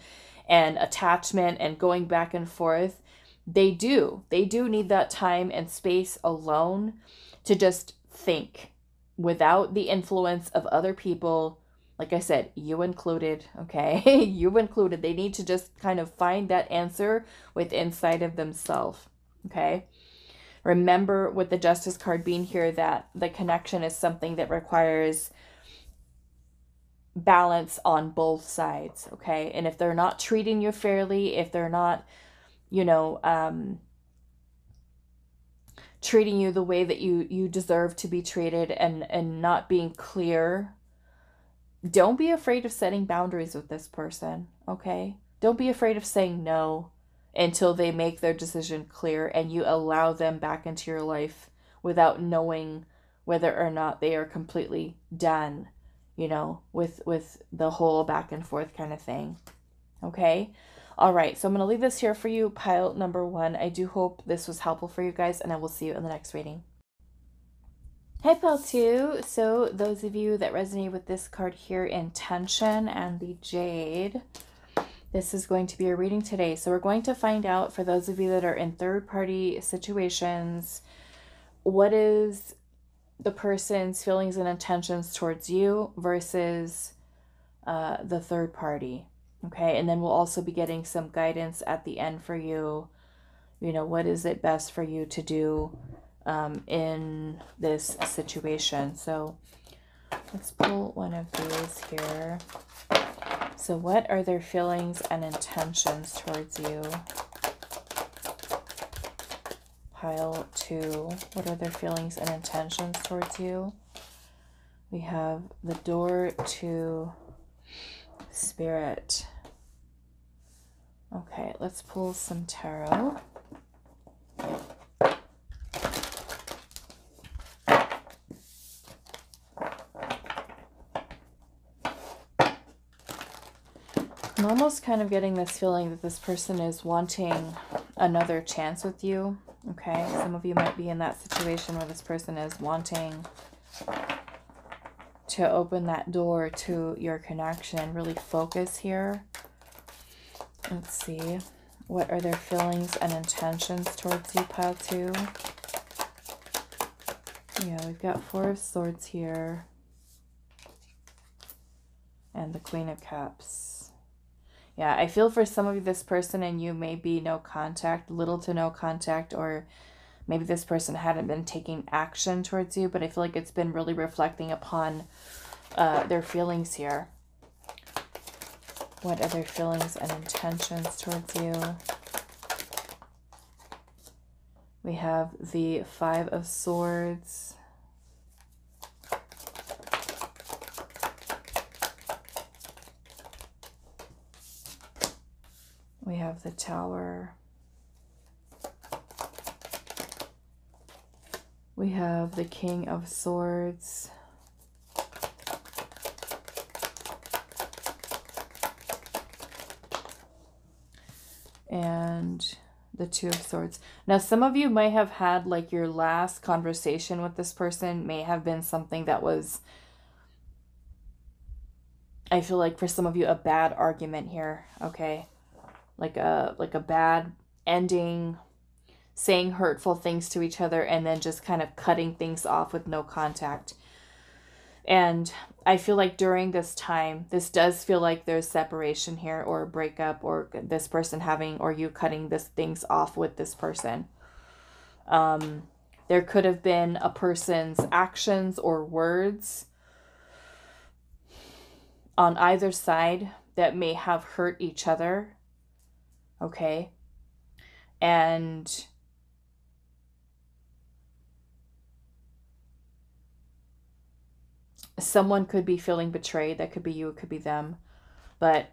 and attachment and going back and forth, they do. They do need that time and space alone to just think without the influence of other people Like I said, you included, okay? you included. They need to just kind of find that answer with inside of themselves, okay? Remember with the Justice card being here that the connection is something that requires balance on both sides, okay? And if they're not treating you fairly, if they're not, you know, um, treating you the way that you you deserve to be treated and and not being clear don't be afraid of setting boundaries with this person, okay? Don't be afraid of saying no until they make their decision clear and you allow them back into your life without knowing whether or not they are completely done, you know, with with the whole back and forth kind of thing. Okay? All right, so I'm going to leave this here for you, pile number 1. I do hope this was helpful for you guys and I will see you in the next reading. Hey pal 2, so those of you that resonate with this card here, Intention and the Jade, this is going to be a reading today. So we're going to find out for those of you that are in third party situations, what is the person's feelings and intentions towards you versus uh, the third party. Okay, and then we'll also be getting some guidance at the end for you. You know, what is it best for you to do um, in this situation. So let's pull one of these here. So what are their feelings and intentions towards you? Pile two. What are their feelings and intentions towards you? We have the door to spirit. Okay, let's pull some tarot. I'm almost kind of getting this feeling that this person is wanting another chance with you. Okay, some of you might be in that situation where this person is wanting to open that door to your connection and really focus here. Let's see. What are their feelings and intentions towards you, pile two? Yeah, we've got Four of Swords here. And the Queen of Cups. Yeah, I feel for some of you, this person and you may be no contact, little to no contact, or maybe this person hadn't been taking action towards you, but I feel like it's been really reflecting upon uh, their feelings here. What are their feelings and intentions towards you? We have the Five of Swords. We have the tower. We have the King of Swords. And the Two of Swords. Now, some of you might have had like your last conversation with this person may have been something that was, I feel like for some of you, a bad argument here, okay? like a like a bad ending saying hurtful things to each other and then just kind of cutting things off with no contact and i feel like during this time this does feel like there's separation here or a breakup or this person having or you cutting this things off with this person um there could have been a person's actions or words on either side that may have hurt each other okay? And someone could be feeling betrayed. That could be you, it could be them. But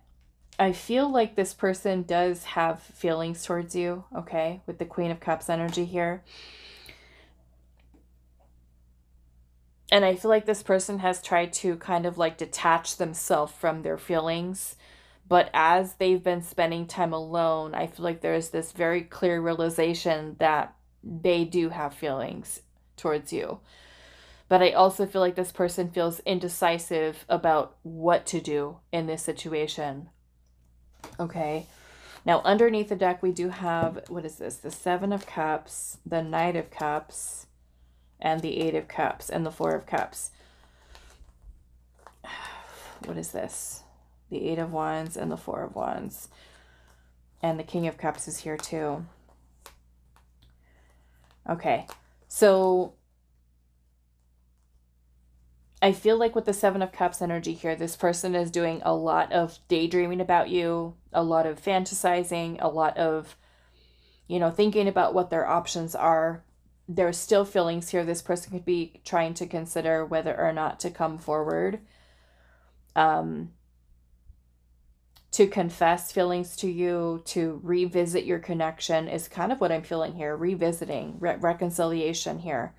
I feel like this person does have feelings towards you, okay, with the Queen of Cups energy here. And I feel like this person has tried to kind of like detach themselves from their feelings but as they've been spending time alone, I feel like there's this very clear realization that they do have feelings towards you. But I also feel like this person feels indecisive about what to do in this situation. Okay. Now, underneath the deck, we do have what is this? The Seven of Cups, the Knight of Cups, and the Eight of Cups, and the Four of Cups. what is this? The Eight of Wands and the Four of Wands. And the King of Cups is here too. Okay, so I feel like with the Seven of Cups energy here, this person is doing a lot of daydreaming about you, a lot of fantasizing, a lot of, you know, thinking about what their options are. There's still feelings here. This person could be trying to consider whether or not to come forward. Um, to confess feelings to you, to revisit your connection is kind of what I'm feeling here. Revisiting, re- reconciliation here.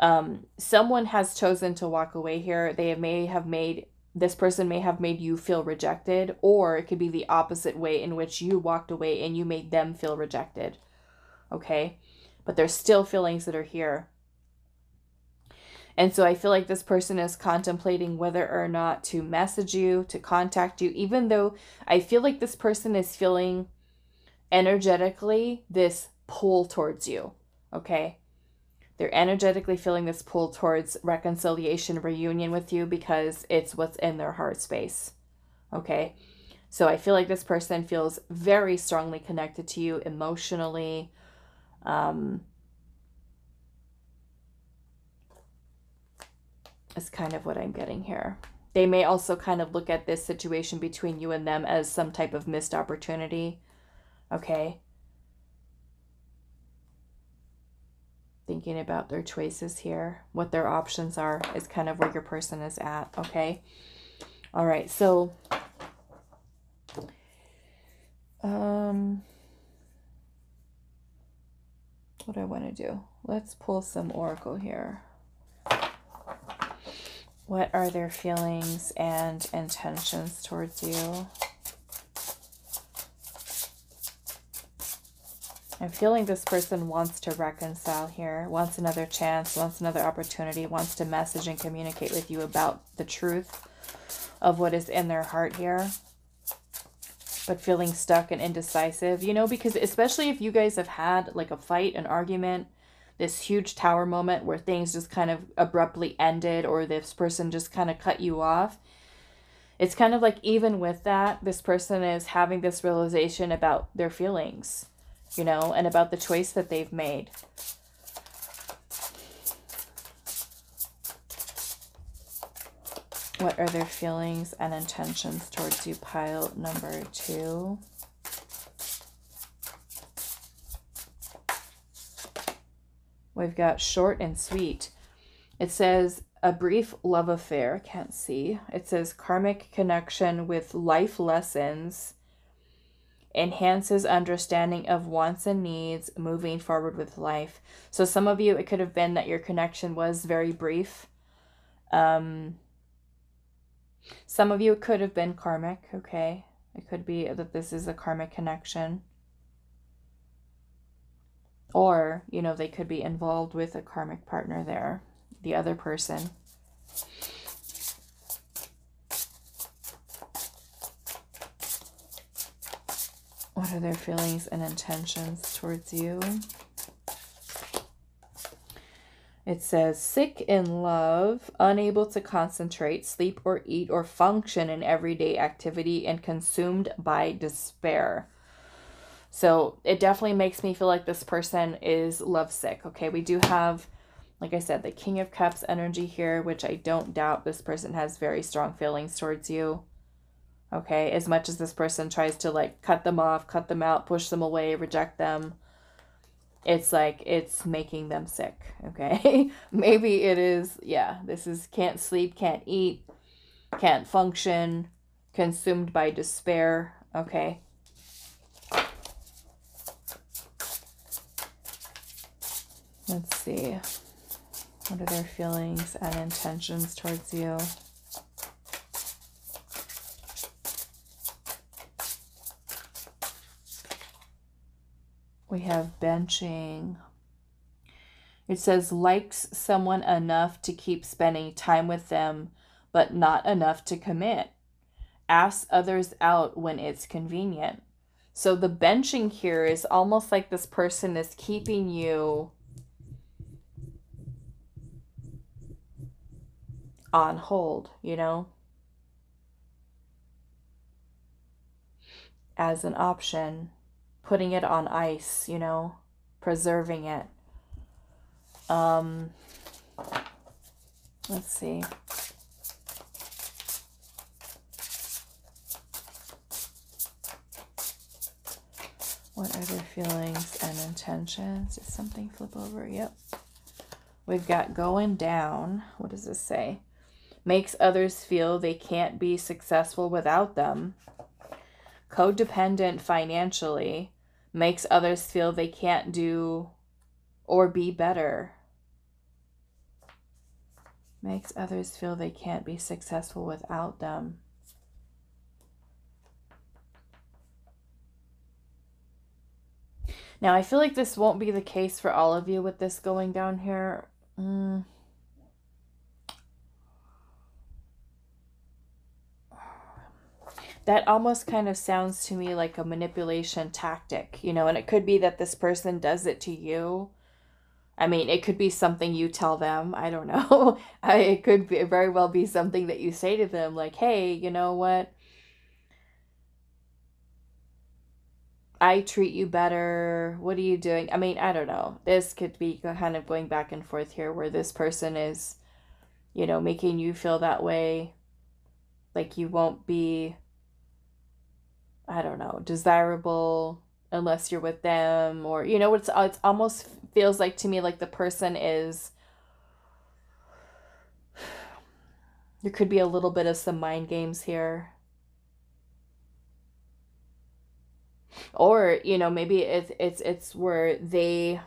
Um, someone has chosen to walk away here. They may have made, this person may have made you feel rejected, or it could be the opposite way in which you walked away and you made them feel rejected. Okay? But there's still feelings that are here. And so I feel like this person is contemplating whether or not to message you, to contact you, even though I feel like this person is feeling energetically this pull towards you. Okay. They're energetically feeling this pull towards reconciliation, reunion with you because it's what's in their heart space. Okay. So I feel like this person feels very strongly connected to you emotionally. Um, is kind of what I'm getting here. They may also kind of look at this situation between you and them as some type of missed opportunity. Okay. Thinking about their choices here, what their options are, is kind of where your person is at. Okay. All right. So, um, what do I want to do? Let's pull some oracle here. What are their feelings and intentions towards you? I'm feeling this person wants to reconcile here, wants another chance, wants another opportunity, wants to message and communicate with you about the truth of what is in their heart here. But feeling stuck and indecisive, you know, because especially if you guys have had like a fight, an argument, this huge tower moment where things just kind of abruptly ended or this person just kind of cut you off. It's kind of like even with that, this person is having this realization about their feelings, you know, and about the choice that they've made. What are their feelings and intentions towards you? Pile number two. We've got short and sweet. It says a brief love affair. Can't see. It says karmic connection with life lessons enhances understanding of wants and needs moving forward with life. So some of you it could have been that your connection was very brief. Um some of you it could have been karmic, okay? It could be that this is a karmic connection. Or, you know, they could be involved with a karmic partner there, the other person. What are their feelings and intentions towards you? It says, sick in love, unable to concentrate, sleep or eat or function in everyday activity, and consumed by despair. So it definitely makes me feel like this person is lovesick. Okay, we do have, like I said, the King of Cups energy here, which I don't doubt this person has very strong feelings towards you. Okay, as much as this person tries to like cut them off, cut them out, push them away, reject them, it's like it's making them sick. Okay, maybe it is, yeah, this is can't sleep, can't eat, can't function, consumed by despair. Okay Let's see. What are their feelings and intentions towards you? We have benching. It says likes someone enough to keep spending time with them, but not enough to commit. Asks others out when it's convenient. So the benching here is almost like this person is keeping you on hold, you know? As an option putting it on ice, you know, preserving it. Um, let's see. What are their feelings and intentions? Did something flip over? Yep. We've got going down. What does this say? Makes others feel they can't be successful without them. Codependent financially. Makes others feel they can't do or be better. Makes others feel they can't be successful without them. Now, I feel like this won't be the case for all of you with this going down here. Mm. That almost kind of sounds to me like a manipulation tactic, you know, and it could be that this person does it to you. I mean, it could be something you tell them. I don't know. it could be, very well be something that you say to them, like, hey, you know what? I treat you better. What are you doing? I mean, I don't know. This could be kind of going back and forth here where this person is, you know, making you feel that way. Like you won't be, I don't know, desirable unless you're with them or, you know, it's, it's almost feels like to me like the person is, there could be a little bit of some mind games here. Or you know maybe it's it's it's where they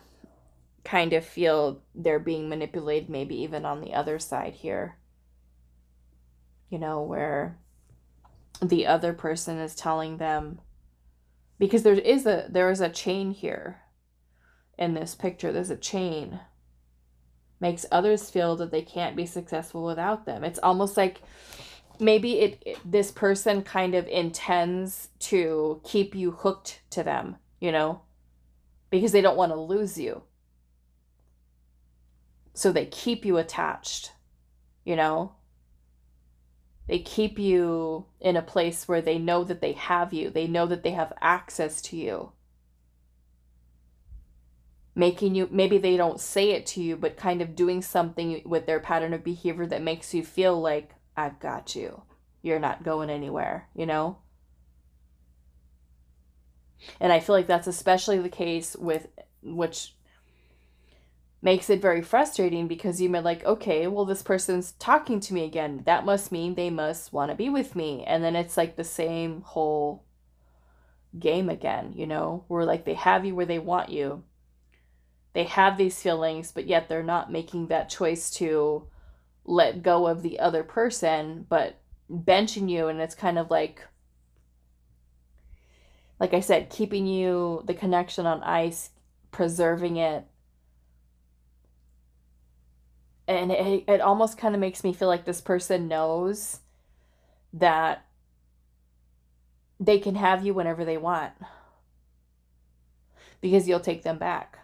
kind of feel they're being manipulated maybe even on the other side here. You know where the other person is telling them because there is a there is a chain here in this picture there's a chain makes others feel that they can't be successful without them it's almost like maybe it, it, this person kind of intends to keep you hooked to them, you know, because they don't want to lose you. So they keep you attached, you know. They keep you in a place where they know that they have you. They know that they have access to you. Making you, maybe they don't say it to you, but kind of doing something with their pattern of behavior that makes you feel like, I've got you. You're not going anywhere, you know? And I feel like that's especially the case with which makes it very frustrating because you may like, okay, well this person's talking to me again. That must mean they must want to be with me. And then it's like the same whole game again, you know, where like they have you where they want you. They have these feelings, but yet they're not making that choice to let go of the other person, but benching you. And it's kind of like, like I said, keeping you the connection on ice, preserving it. And it, it almost kind of makes me feel like this person knows that they can have you whenever they want because you'll take them back.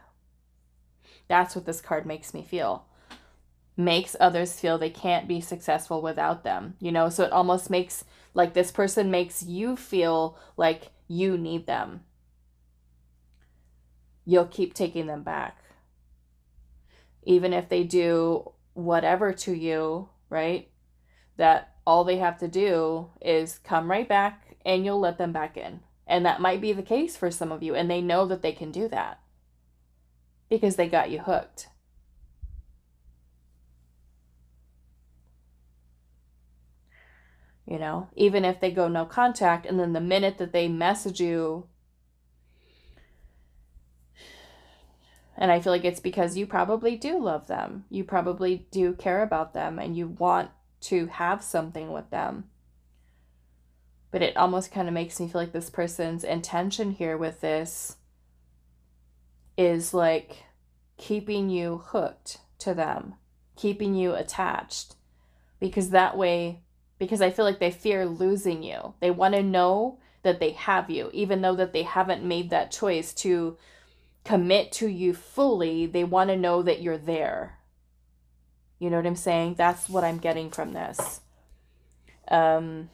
That's what this card makes me feel makes others feel they can't be successful without them. You know, so it almost makes like this person makes you feel like you need them. You'll keep taking them back. Even if they do whatever to you, right? That all they have to do is come right back and you'll let them back in. And that might be the case for some of you. And they know that they can do that because they got you hooked. you know, even if they go no contact, and then the minute that they message you, and I feel like it's because you probably do love them, you probably do care about them, and you want to have something with them. But it almost kind of makes me feel like this person's intention here with this is like keeping you hooked to them, keeping you attached, because that way because I feel like they fear losing you. They want to know that they have you, even though that they haven't made that choice to commit to you fully, they want to know that you're there. You know what I'm saying? That's what I'm getting from this. Um,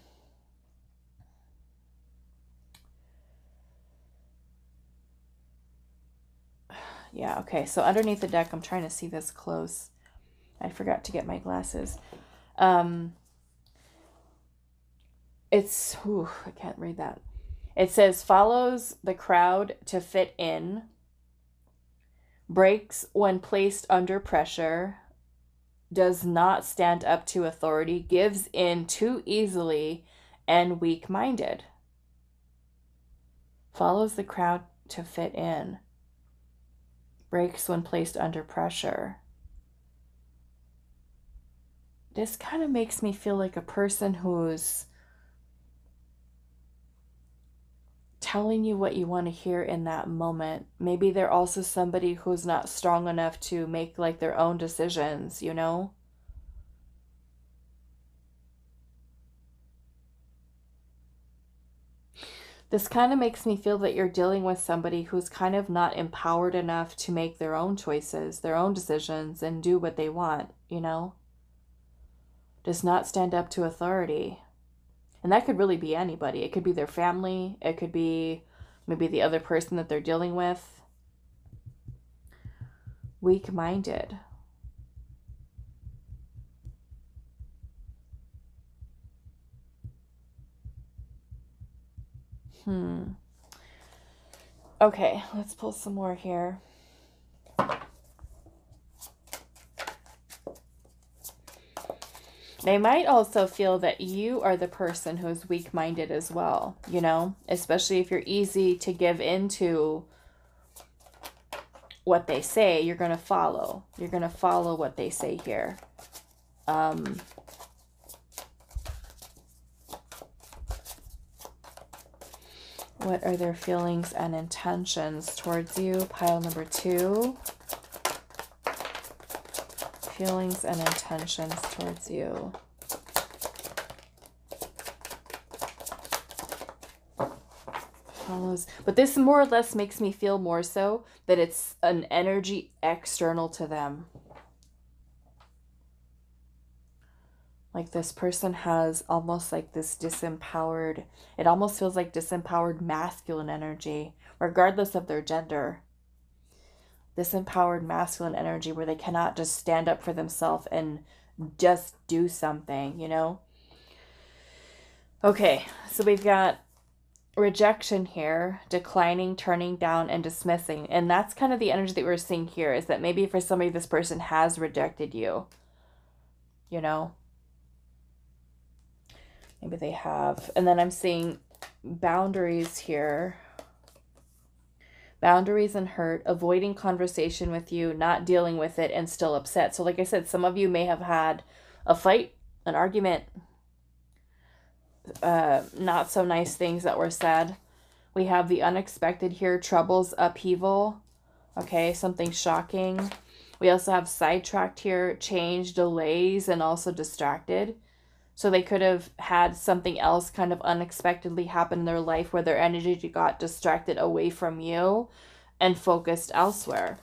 yeah, okay. So underneath the deck, I'm trying to see this close. I forgot to get my glasses. Um, it's, whew, I can't read that. It says, follows the crowd to fit in breaks when placed under pressure, does not stand up to authority, gives in too easily, and weak minded. Follows the crowd to fit in, breaks when placed under pressure. This kind of makes me feel like a person who's telling you what you want to hear in that moment. Maybe they're also somebody who's not strong enough to make like their own decisions, you know? This kind of makes me feel that you're dealing with somebody who's kind of not empowered enough to make their own choices, their own decisions, and do what they want, you know? Does not stand up to authority. And that could really be anybody. It could be their family, it could be maybe the other person that they're dealing with. Weak minded. Hmm. Okay, let's pull some more here. They might also feel that you are the person who's weak minded as well, you know, especially if you're easy to give into what they say, you're going to follow. You're going to follow what they say here. Um, What are their feelings and intentions towards you? Pile number two. Feelings and intentions towards you. Follows. But this more or less makes me feel more so that it's an energy external to them. like this person has almost like this disempowered it almost feels like disempowered masculine energy regardless of their gender disempowered masculine energy where they cannot just stand up for themselves and just do something you know okay so we've got rejection here declining turning down and dismissing and that's kind of the energy that we're seeing here is that maybe for somebody this person has rejected you you know Maybe they have. And then I'm seeing boundaries here. Boundaries and hurt, avoiding conversation with you, not dealing with it, and still upset. So, like I said, some of you may have had a fight, an argument, uh, not so nice things that were said. We have the unexpected here, troubles, upheaval. Okay, something shocking. We also have sidetracked here, change, delays, and also distracted. So they could have had something else kind of unexpectedly happen in their life where their energy got distracted away from you and focused elsewhere.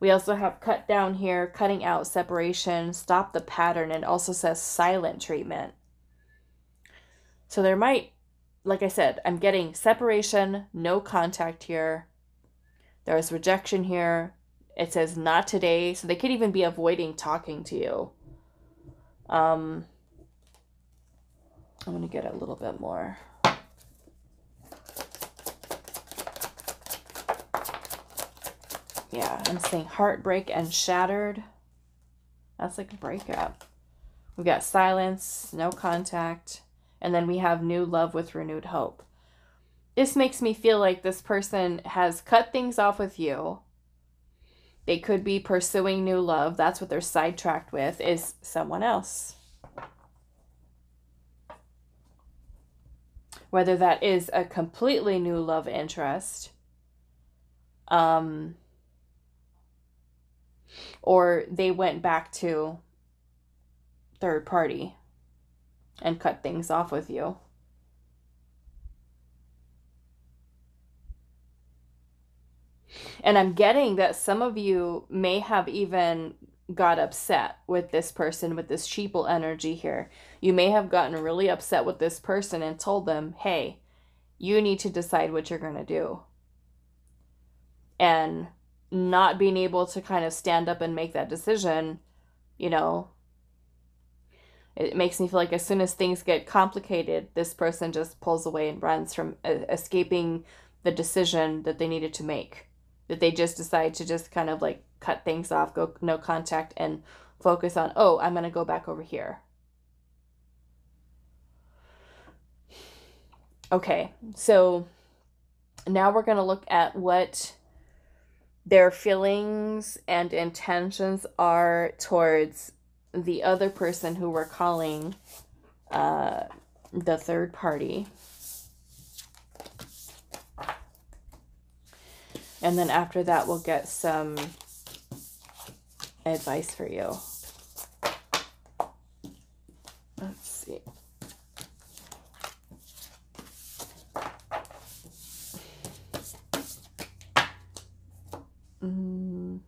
We also have cut down here, cutting out separation, stop the pattern, and also says silent treatment. So there might, like I said, I'm getting separation, no contact here. There's rejection here. It says not today. So they could even be avoiding talking to you. Um, I'm going to get a little bit more. Yeah, I'm saying heartbreak and shattered. That's like a breakup. We've got silence, no contact, and then we have new love with renewed hope. This makes me feel like this person has cut things off with you. They could be pursuing new love. That's what they're sidetracked with, is someone else. Whether that is a completely new love interest um or they went back to third party and cut things off with you. And i'm getting that some of you may have even got upset with this person with this sheeple energy here. You may have gotten really upset with this person and told them, hey, you need to decide what you're going to do. And not being able to kind of stand up and make that decision, you know, it makes me feel like as soon as things get complicated, this person just pulls away and runs from escaping the decision that they needed to make. That they just decide to just kind of like cut things off, go no contact, and focus on, oh, I'm going to go back over here. Okay, so now we're going to look at what their feelings and intentions are towards the other person who we're calling uh, the third party. And then after that, we'll get some advice for you. Let's see. Mm,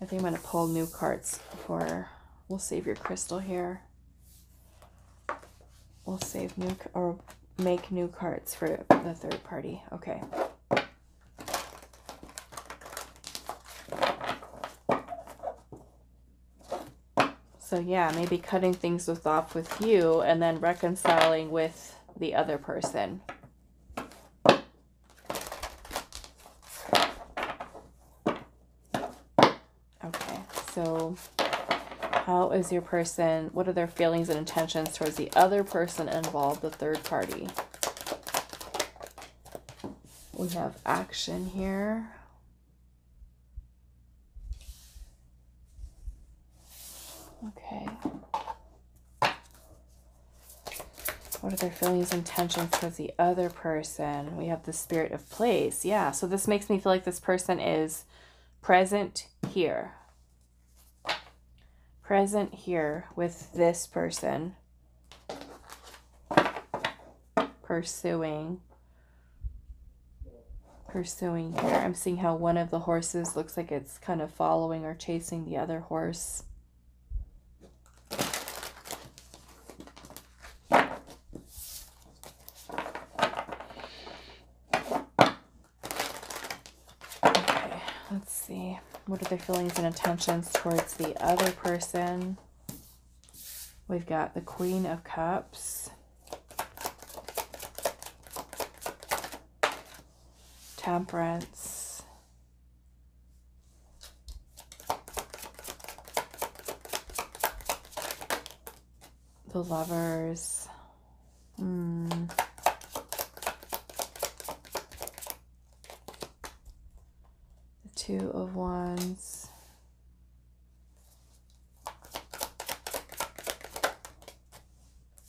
I think I'm going to pull new cards for. We'll save your crystal here. We'll save new or make new cards for the third party. Okay. So yeah, maybe cutting things with off with you and then reconciling with the other person. Okay, so how is your person, what are their feelings and intentions towards the other person involved, the third party? We have action here. Okay. What are their feelings and intentions towards the other person? We have the spirit of place. Yeah, so this makes me feel like this person is present here. Present here with this person. Pursuing. Pursuing here. I'm seeing how one of the horses looks like it's kind of following or chasing the other horse. What are their feelings and intentions towards the other person? We've got the Queen of Cups. Temperance. The Lovers. Hmm. Two of Wands.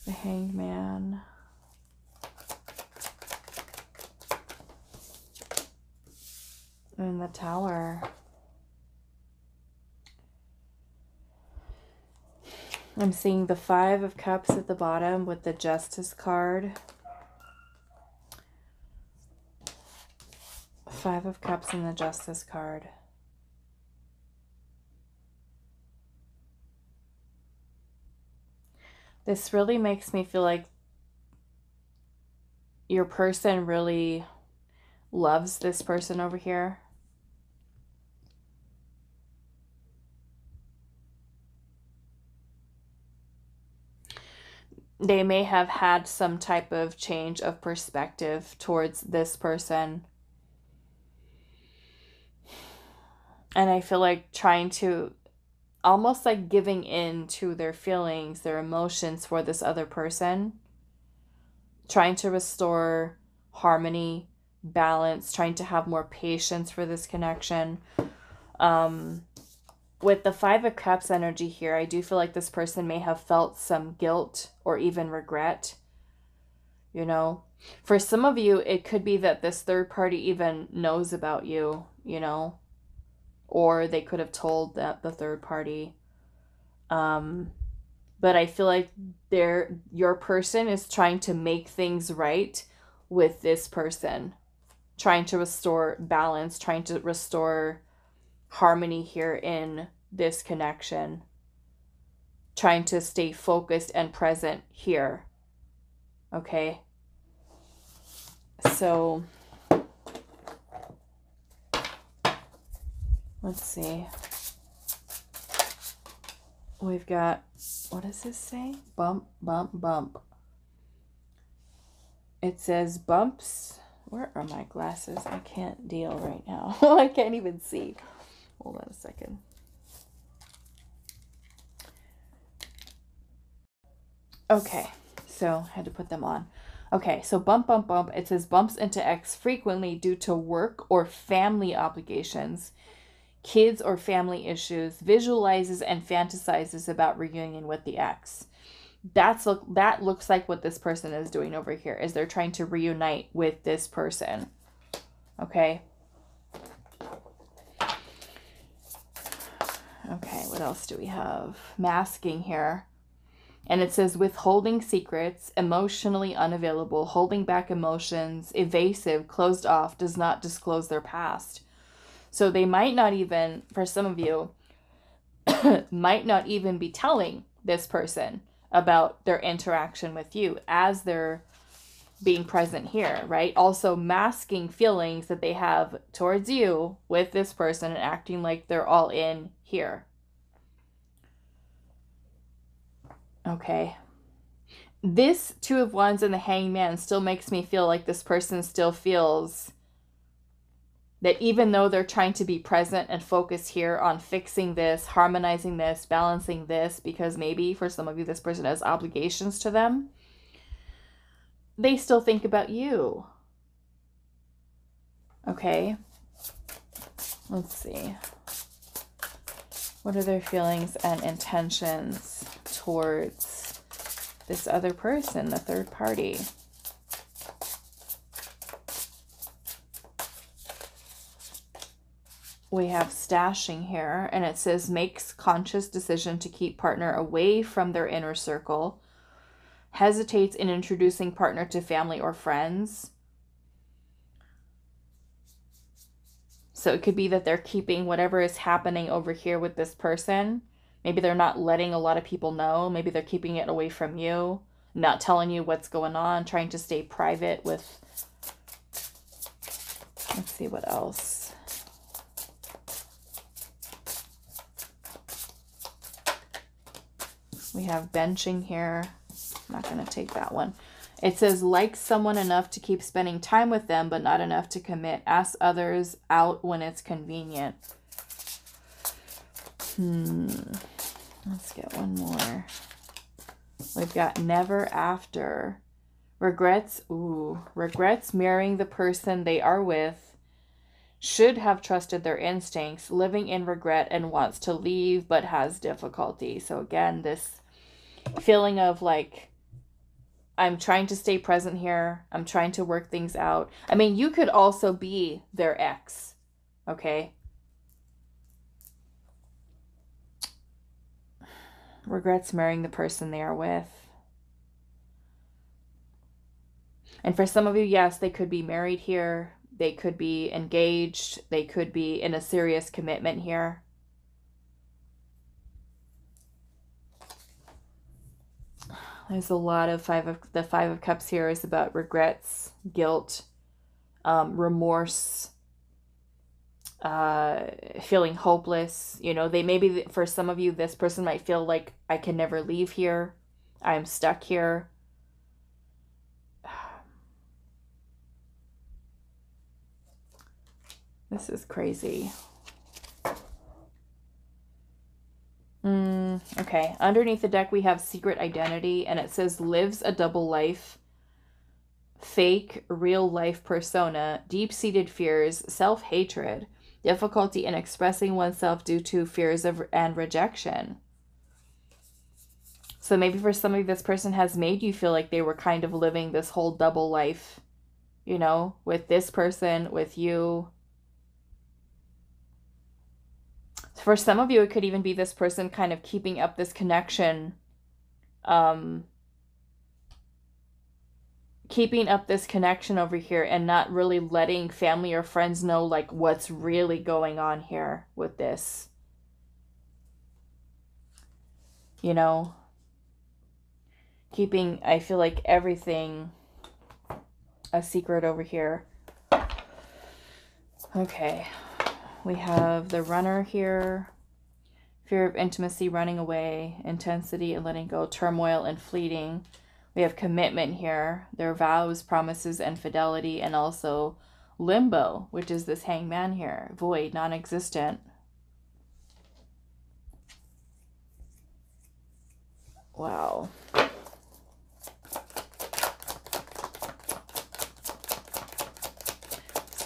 The Hanged Man. And the Tower. I'm seeing the Five of Cups at the bottom with the Justice card. Five of Cups and the Justice card. This really makes me feel like your person really loves this person over here. They may have had some type of change of perspective towards this person and I feel like trying to almost like giving in to their feelings, their emotions for this other person, trying to restore harmony, balance, trying to have more patience for this connection. Um, with the Five of Cups energy here, I do feel like this person may have felt some guilt or even regret. You know, for some of you, it could be that this third party even knows about you, you know, or they could have told that the third party. Um but i feel like their your person is trying to make things right with this person trying to restore balance trying to restore harmony here in this connection trying to stay focused and present here. Okay? So Let's see. We've got, what does this say? Bump, bump, bump. It says bumps. Where are my glasses? I can't deal right now. I can't even see. Hold on a second. Okay, so I had to put them on. Okay, so bump, bump, bump. It says bumps into X frequently due to work or family obligations, kids or family issues, visualizes and fantasizes about reunion with the ex. That's look that looks like what this person is doing over here is they're trying to reunite with this person. Okay. Okay, what else do we have? Masking here. And it says withholding secrets, emotionally unavailable, holding back emotions, evasive, closed off, does not disclose their past. So they might not even, for some of you, might not even be telling this person about their interaction with you as they're being present here, right? Also masking feelings that they have towards you with this person and acting like they're all in here. Okay. This Two of Wands and the Hangman still makes me feel like this person still feels that even though they're trying to be present and focus here on fixing this, harmonizing this, balancing this, because maybe for some of you this person has obligations to them, they still think about you. Okay. Let's see. What are their feelings and intentions towards this other person, the third party? We have stashing here, and it says makes conscious decision to keep partner away from their inner circle, hesitates in introducing partner to family or friends, So it could be that they're keeping whatever is happening over here with this person. Maybe they're not letting a lot of people know. Maybe they're keeping it away from you, not telling you what's going on, trying to stay private with. Let's see what else. We have benching here. I'm not going to take that one. It says, like someone enough to keep spending time with them, but not enough to commit. Ask others out when it's convenient. Hmm. Let's get one more. We've got never after. Regrets. Ooh. Regrets marrying the person they are with. Should have trusted their instincts. Living in regret and wants to leave, but has difficulty. So, again, this feeling of like I'm trying to stay present here. I'm trying to work things out. I mean, you could also be their ex, okay? Regrets marrying the person they are with. And for some of you, yes, they could be married here. They could be engaged. They could be in a serious commitment here. There's a lot of five of the five of cups here is about regrets, guilt, um, remorse, uh, feeling hopeless. You know, they maybe for some of you, this person might feel like I can never leave here. I'm stuck here. This is crazy. Mm, okay. Underneath the deck, we have Secret Identity, and it says lives a double life, fake, real life persona, deep seated fears, self hatred, difficulty in expressing oneself due to fears of and rejection. So maybe for some of this person has made you feel like they were kind of living this whole double life, you know, with this person, with you, for some of you it could even be this person kind of keeping up this connection um keeping up this connection over here and not really letting family or friends know like what's really going on here with this. You know? Keeping i feel like everything a secret over here. Okay We have the runner here. Fear of intimacy, running away, intensity and letting go, turmoil and fleeting. We have commitment here, their vows, promises, and fidelity, and also limbo, which is this hangman here, void, non existent. Wow.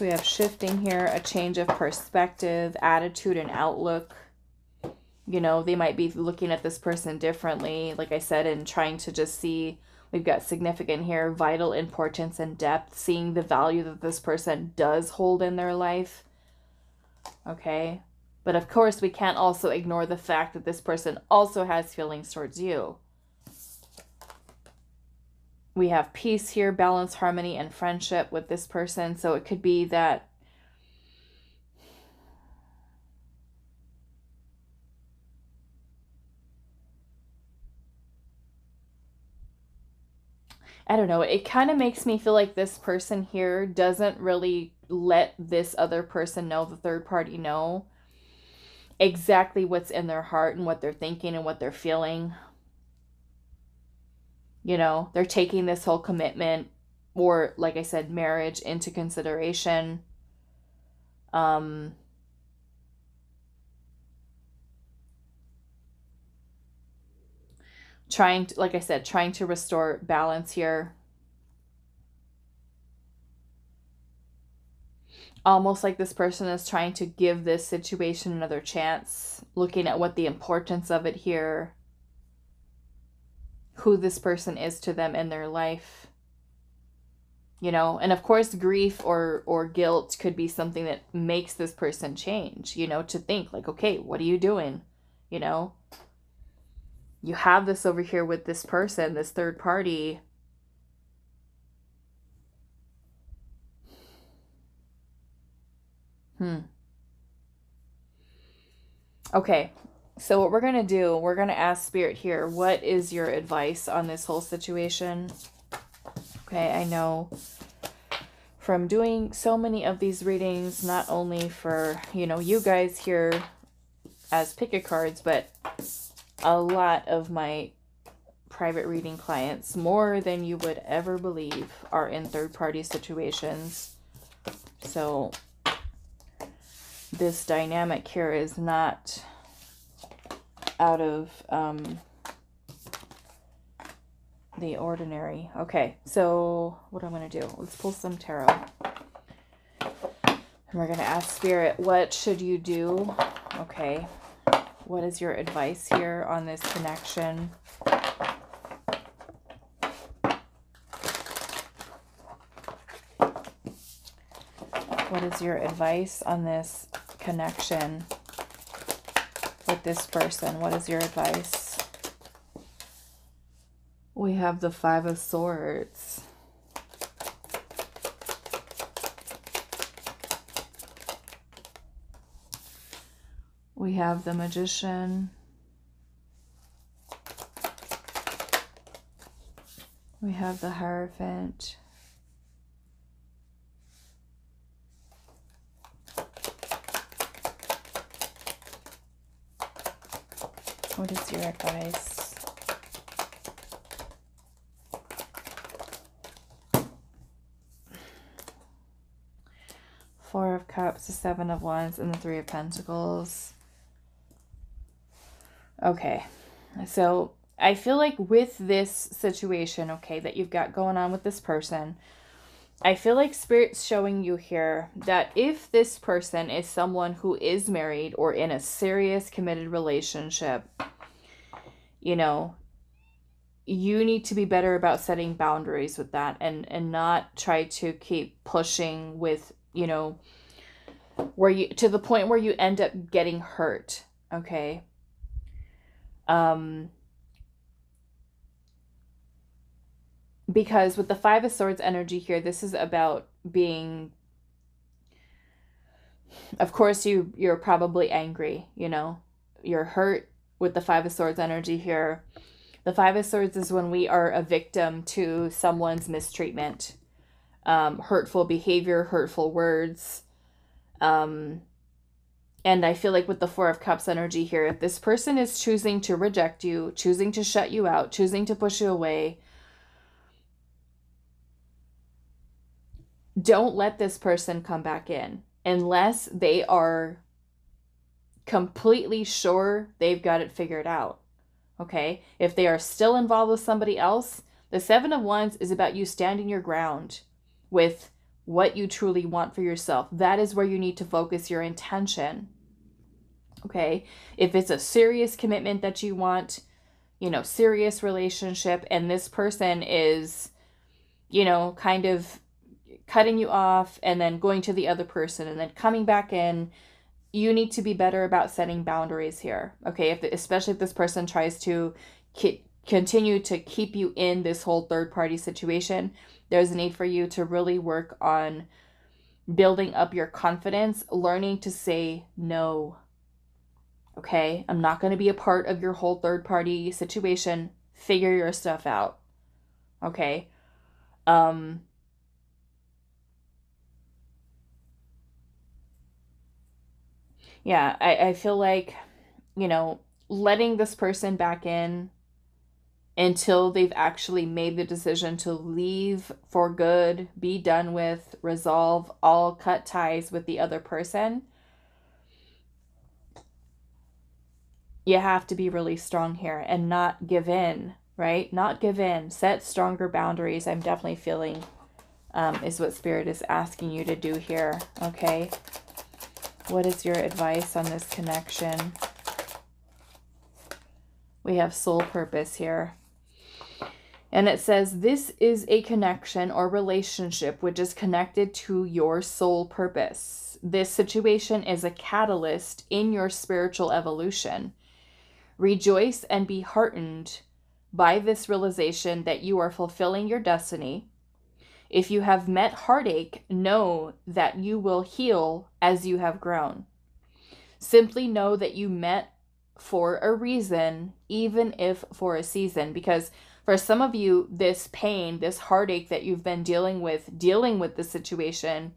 We have shifting here, a change of perspective, attitude, and outlook. You know, they might be looking at this person differently, like I said, and trying to just see. We've got significant here, vital importance and depth, seeing the value that this person does hold in their life. Okay. But of course, we can't also ignore the fact that this person also has feelings towards you. We have peace here, balance, harmony, and friendship with this person. So it could be that I don't know, it kind of makes me feel like this person here doesn't really let this other person know, the third party know exactly what's in their heart and what they're thinking and what they're feeling. You know, they're taking this whole commitment or, like I said, marriage into consideration. Um, trying to, like I said, trying to restore balance here. almost like this person is trying to give this situation another chance, looking at what the importance of it here, who this person is to them in their life. You know, and of course grief or or guilt could be something that makes this person change, you know, to think like, okay, what are you doing? You know? You have this over here with this person, this third party Hmm. Okay, so what we're going to do, we're going to ask Spirit here, what is your advice on this whole situation? Okay, I know from doing so many of these readings, not only for, you know, you guys here as pick a cards, but a lot of my private reading clients, more than you would ever believe, are in third party situations. So this dynamic here is not out of um, the ordinary. Okay, so what I'm going to do, let's pull some tarot. And we're going to ask Spirit, what should you do? Okay, what is your advice here on this connection? What is your advice on this connection with this person? What is your advice? We have the Five of Swords. We have the Magician. We have the Hierophant. What is your advice? Four of Cups, the Seven of Wands, and the Three of Pentacles. Okay, so I feel like with this situation, okay, that you've got going on with this person, I feel like Spirit's showing you here that if this person is someone who is married or in a serious committed relationship, you know you need to be better about setting boundaries with that and and not try to keep pushing with you know where you to the point where you end up getting hurt okay? Um because with the five of swords energy here this is about being of course you you're probably angry you know? You're hurt with the Five of Swords energy here. The Five of Swords is when we are a victim to someone's mistreatment, um, hurtful behavior, hurtful words. Um, And I feel like with the Four of Cups energy here, if this person is choosing to reject you, choosing to shut you out, choosing to push you away, don't let this person come back in unless they are completely sure they've got it figured out. Okay? If they are still involved with somebody else, the Seven of Wands is about you standing your ground with what you truly want for yourself. That is where you need to focus your intention. Okay? If it's a serious commitment that you want, you know, serious relationship, and this person is, you know, kind of cutting you off and then going to the other person and then coming back in you need to be better about setting boundaries here okay? If especially if this person tries to ki- continue to keep you in this whole third party situation there's a need for you to really work on building up your confidence learning to say no okay? I'm not going to be a part of your whole third party situation. Figure your stuff out okay? Um yeah, I, I feel like, you know, letting this person back in until they've actually made the decision to leave for good, be done with, resolve all cut ties with the other person. You have to be really strong here and not give in, right? Not give in. Set stronger boundaries. I'm definitely feeling um, is what Spirit is asking you to do here, okay? What is your advice on this connection? We have soul purpose here. And it says, This is a connection or relationship which is connected to your soul purpose. This situation is a catalyst in your spiritual evolution. Rejoice and be heartened by this realization that you are fulfilling your destiny if you have met heartache, know that you will heal as you have grown. Simply know that you met for a reason, even if for a season, because for some of you, this pain, this heartache that you've been dealing with, dealing with the situation,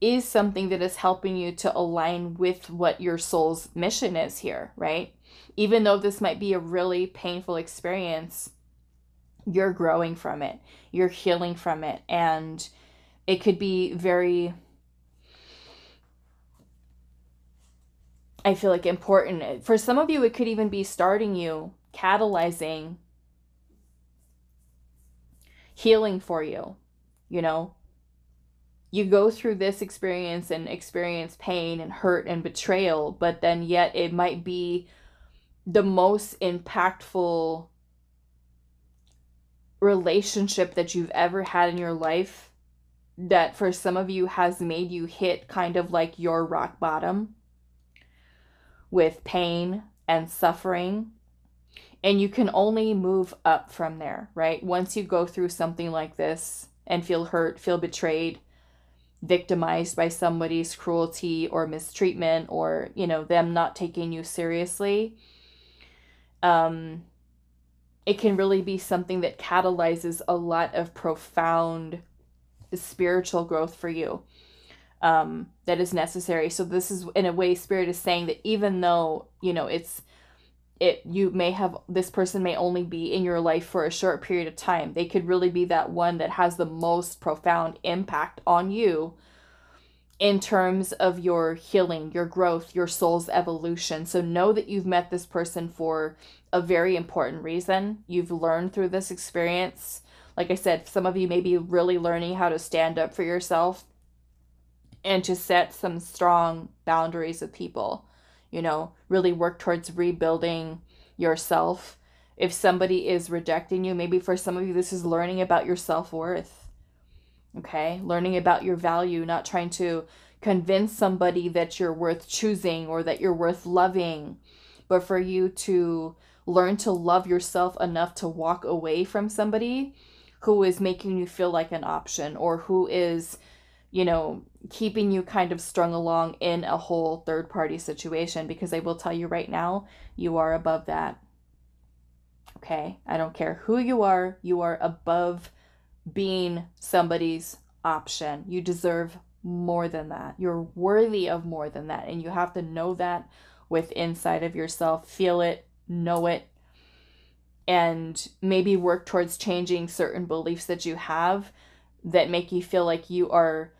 is something that is helping you to align with what your soul's mission is here, right? Even though this might be a really painful experience, you're growing from it, you're healing from it, and it could be very I feel like important. For some of you, it could even be starting you, catalyzing healing for you. You know, you go through this experience and experience pain and hurt and betrayal, but then yet it might be the most impactful relationship that you've ever had in your life that for some of you has made you hit kind of like your rock bottom with pain and suffering. And you can only move up from there, right? Once you go through something like this and feel hurt, feel betrayed, victimized by somebody's cruelty or mistreatment or, you know, them not taking you seriously, um, it can really be something that catalyzes a lot of profound spiritual growth for you um, that is necessary. So this is in a way spirit is saying that even though, you know, it's it you may have this person may only be in your life for a short period of time. They could really be that one that has the most profound impact on you in terms of your healing, your growth, your soul's evolution. So know that you've met this person for a very important reason. You've learned through this experience. Like I said, some of you may be really learning how to stand up for yourself and to set some strong boundaries with people. You know, really work towards rebuilding yourself. If somebody is rejecting you, maybe for some of you, this is learning about your self worth. Okay, learning about your value, not trying to convince somebody that you're worth choosing or that you're worth loving, but for you to learn to love yourself enough to walk away from somebody who is making you feel like an option or who is, you know, keeping you kind of strung along in a whole third party situation. Because I will tell you right now, you are above that. Okay? I don't care who you are, you are above being somebody's option. You deserve more than that. You're worthy of more than that. And you have to know that with inside of yourself, feel it, know it, and maybe work towards changing certain beliefs that you have that make you feel like you are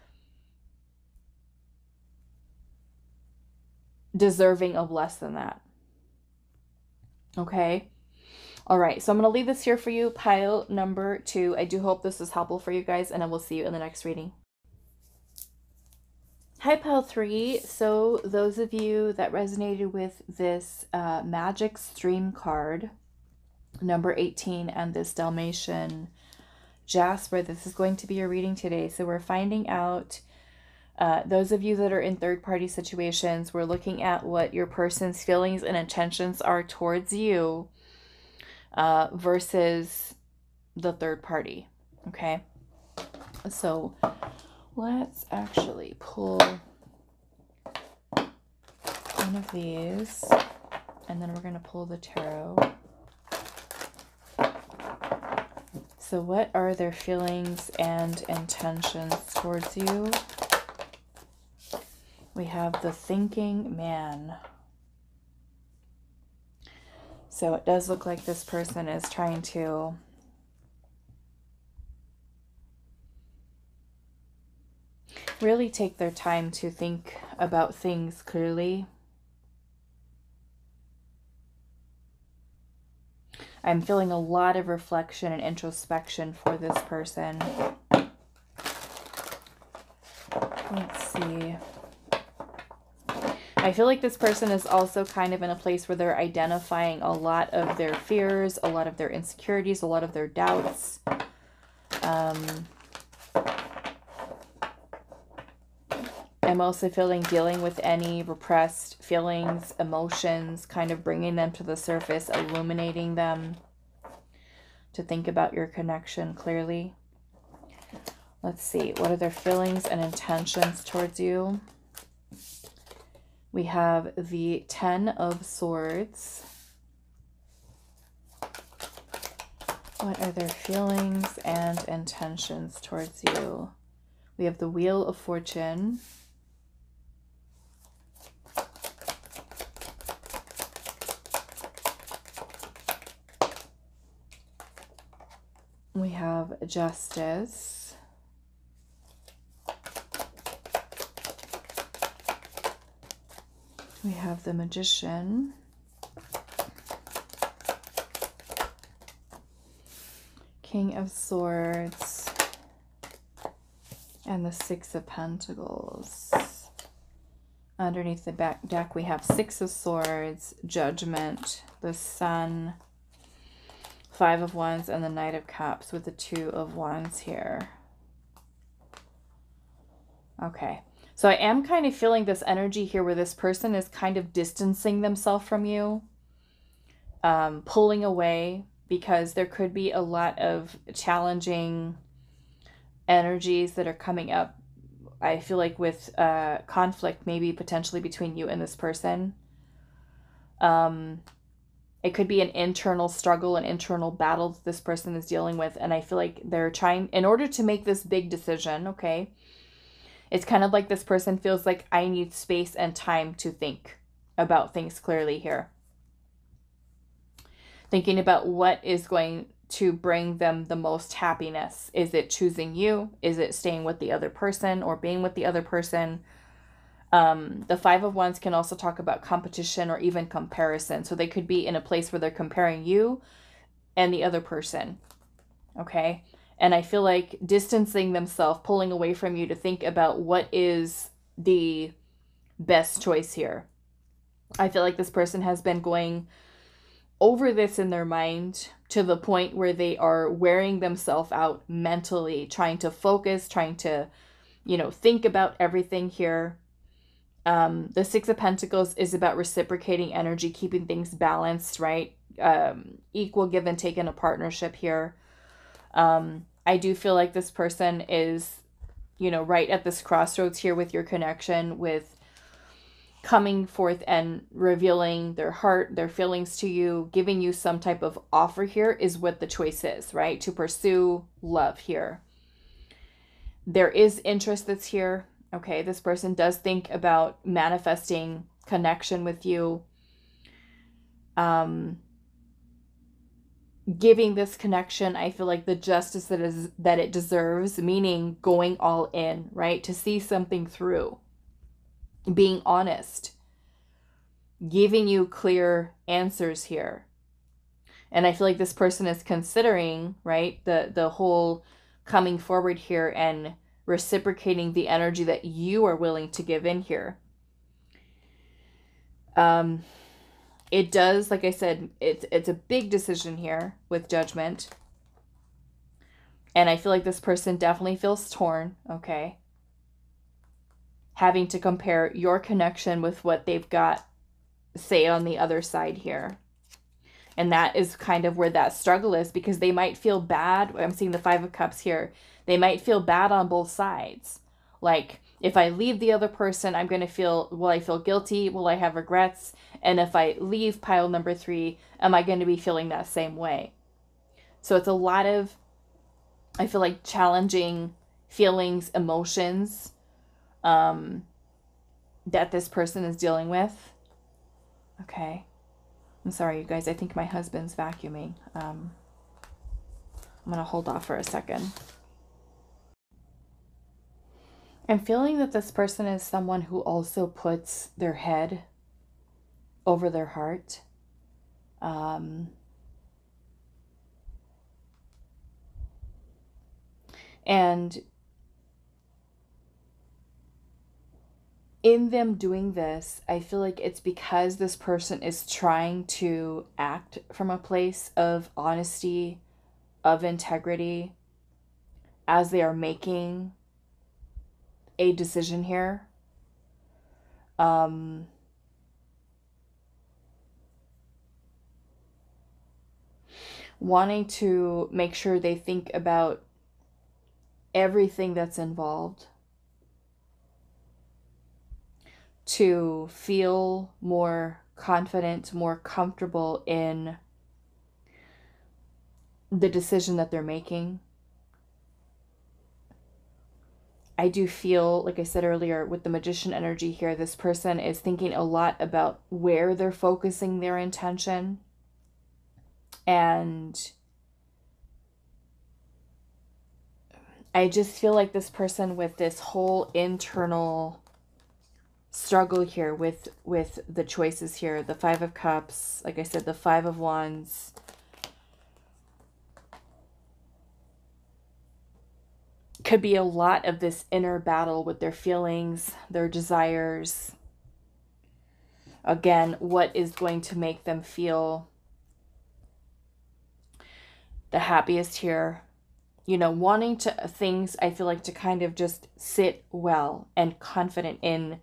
deserving of less than that. Okay? All right, so I'm going to leave this here for you, pile number two. I do hope this is helpful for you guys, and I will see you in the next reading. Hi, pile three. So, those of you that resonated with this uh, Magic Stream card, number 18, and this Dalmatian Jasper, this is going to be your reading today. So, we're finding out. Uh, those of you that are in third party situations, we're looking at what your person's feelings and intentions are towards you uh, versus the third party. Okay. So let's actually pull one of these and then we're going to pull the tarot. So, what are their feelings and intentions towards you? We have the thinking man. So it does look like this person is trying to really take their time to think about things clearly. I'm feeling a lot of reflection and introspection for this person. Let's see. I feel like this person is also kind of in a place where they're identifying a lot of their fears, a lot of their insecurities, a lot of their doubts. Um, I'm also feeling dealing with any repressed feelings, emotions, kind of bringing them to the surface, illuminating them to think about your connection clearly. Let's see, what are their feelings and intentions towards you? We have the Ten of Swords. What are their feelings and intentions towards you? We have the Wheel of Fortune. We have Justice. We have the Magician. King of Swords. And the Six of Pentacles. Underneath the back deck, we have Six of Swords, Judgment, the Sun, Five of Wands, and the Knight of Cups with the Two of Wands here. Okay. So I am kind of feeling this energy here where this person is kind of distancing themselves from you, um, pulling away because there could be a lot of challenging energies that are coming up. I feel like with uh, conflict, maybe potentially between you and this person. Um, it could be an internal struggle, an internal battle this person is dealing with. And I feel like they're trying, in order to make this big decision, okay, it's kind of like this person feels like I need space and time to think about things clearly here. Thinking about what is going to bring them the most happiness. Is it choosing you? Is it staying with the other person or being with the other person? Um, the Five of Wands can also talk about competition or even comparison. So they could be in a place where they're comparing you and the other person. Okay. And I feel like distancing themselves, pulling away from you to think about what is the best choice here. I feel like this person has been going over this in their mind to the point where they are wearing themselves out mentally, trying to focus, trying to, you know, think about everything here. Um, the Six of Pentacles is about reciprocating energy, keeping things balanced, right? Um, equal give and take in a partnership here. Um, I do feel like this person is, you know, right at this crossroads here with your connection, with coming forth and revealing their heart, their feelings to you, giving you some type of offer here is what the choice is, right? To pursue love here. There is interest that's here. Okay, this person does think about manifesting connection with you. Um, giving this connection i feel like the justice that is that it deserves meaning going all in right? To see something through. Being honest. Giving you clear answers here. And i feel like this person is considering right the the whole coming forward here and reciprocating the energy that you are willing to give in here. Um it does like i said it's it's a big decision here with judgment and i feel like this person definitely feels torn okay having to compare your connection with what they've got say on the other side here and that is kind of where that struggle is because they might feel bad i'm seeing the five of cups here they might feel bad on both sides like if I leave the other person, I'm going to feel, will I feel guilty? Will I have regrets? And if I leave pile number three, am I going to be feeling that same way? So it's a lot of, I feel like, challenging feelings, emotions um, that this person is dealing with. Okay. I'm sorry, you guys. I think my husband's vacuuming. Um, I'm going to hold off for a second. I'm feeling that this person is someone who also puts their head over their heart. Um, and in them doing this, I feel like it's because this person is trying to act from a place of honesty, of integrity, as they are making a decision here. Um, wanting to make sure they think about everything that's involved to feel more confident, more comfortable in the decision that they're making. I do feel, like I said earlier, with the magician energy here, this person is thinking a lot about where they're focusing their intention. And I just feel like this person with this whole internal struggle here with with the choices here the five of cups like i said the five of wands could be a lot of this inner battle with their feelings, their desires. Again, what is going to make them feel the happiest here? You know, wanting to things I feel like to kind of just sit well and confident in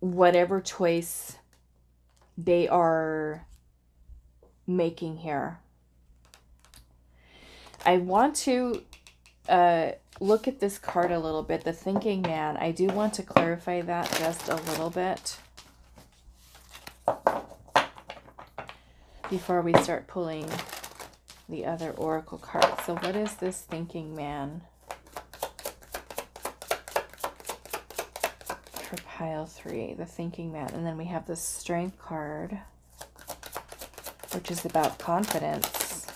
whatever choice they are making here. I want to uh, look at this card a little bit, the thinking man. I do want to clarify that just a little bit before we start pulling the other oracle card. So what is this thinking man? For pile three, the thinking man. And then we have the strength card, which is about confidence,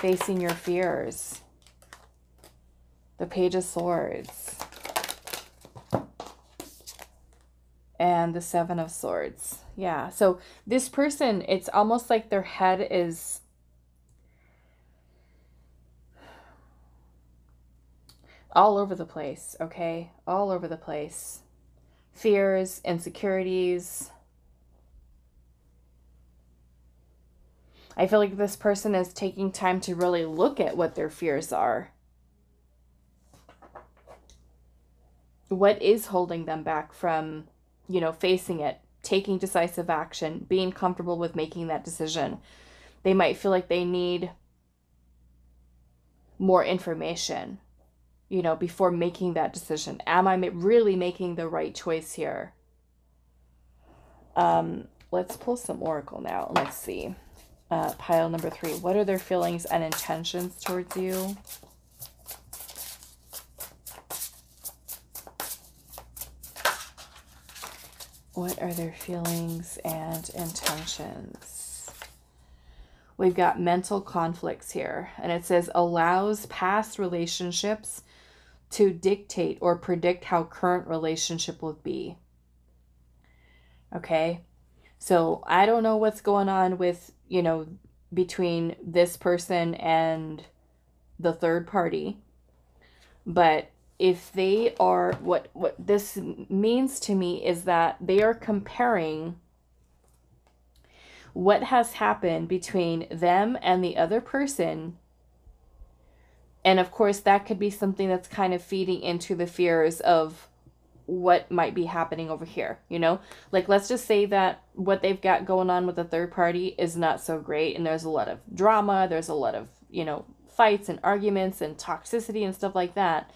facing your fears the Page of Swords, and the Seven of Swords. Yeah, so this person, it's almost like their head is all over the place, okay? All over the place. Fears, insecurities. I feel like this person is taking time to really look at what their fears are what is holding them back from, you know, facing it, taking decisive action, being comfortable with making that decision. They might feel like they need more information, you know, before making that decision. Am I really making the right choice here? Um, let's pull some oracle now. Let's see. Uh, pile number three. What are their feelings and intentions towards you? What are their feelings and intentions? We've got mental conflicts here, and it says allows past relationships to dictate or predict how current relationship will be. Okay? So, I don't know what's going on with, you know, between this person and the third party. But if they are what what this means to me is that they are comparing what has happened between them and the other person and of course that could be something that's kind of feeding into the fears of what might be happening over here you know like let's just say that what they've got going on with the third party is not so great and there's a lot of drama there's a lot of you know fights and arguments and toxicity and stuff like that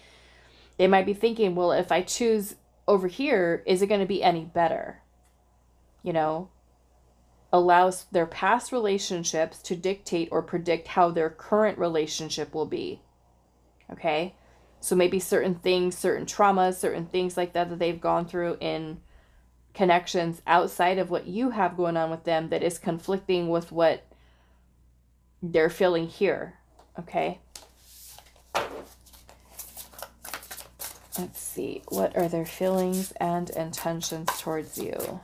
they might be thinking, well, if I choose over here, is it going to be any better? You know, allows their past relationships to dictate or predict how their current relationship will be. Okay? So maybe certain things, certain traumas, certain things like that that they've gone through in connections outside of what you have going on with them that is conflicting with what they're feeling here. Okay? Let's see. What are their feelings and intentions towards you?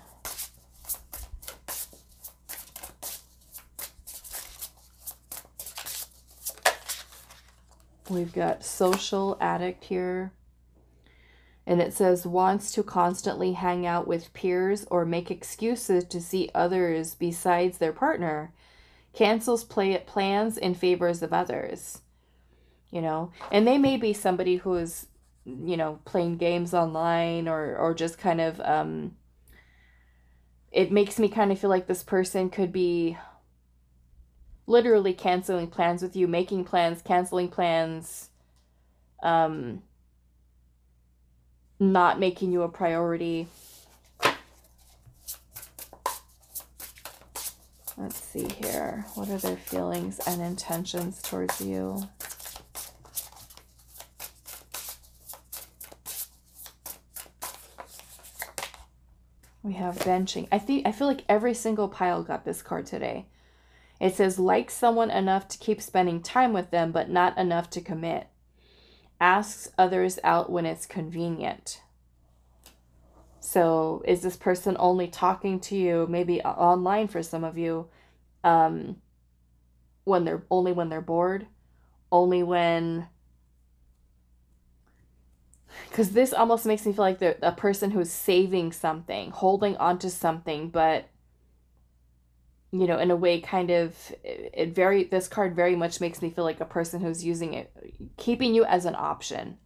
We've got social addict here. And it says wants to constantly hang out with peers or make excuses to see others besides their partner. Cancels play plans in favors of others. You know, and they may be somebody who is you know playing games online or or just kind of um it makes me kind of feel like this person could be literally canceling plans with you making plans canceling plans um not making you a priority let's see here what are their feelings and intentions towards you We have benching. I think I feel like every single pile got this card today. It says like someone enough to keep spending time with them, but not enough to commit. Asks others out when it's convenient. So is this person only talking to you, maybe online for some of you, um, when they're only when they're bored, only when because this almost makes me feel like the a person who's saving something, holding onto something, but you know, in a way, kind of it, very this card very much makes me feel like a person who's using it, keeping you as an option.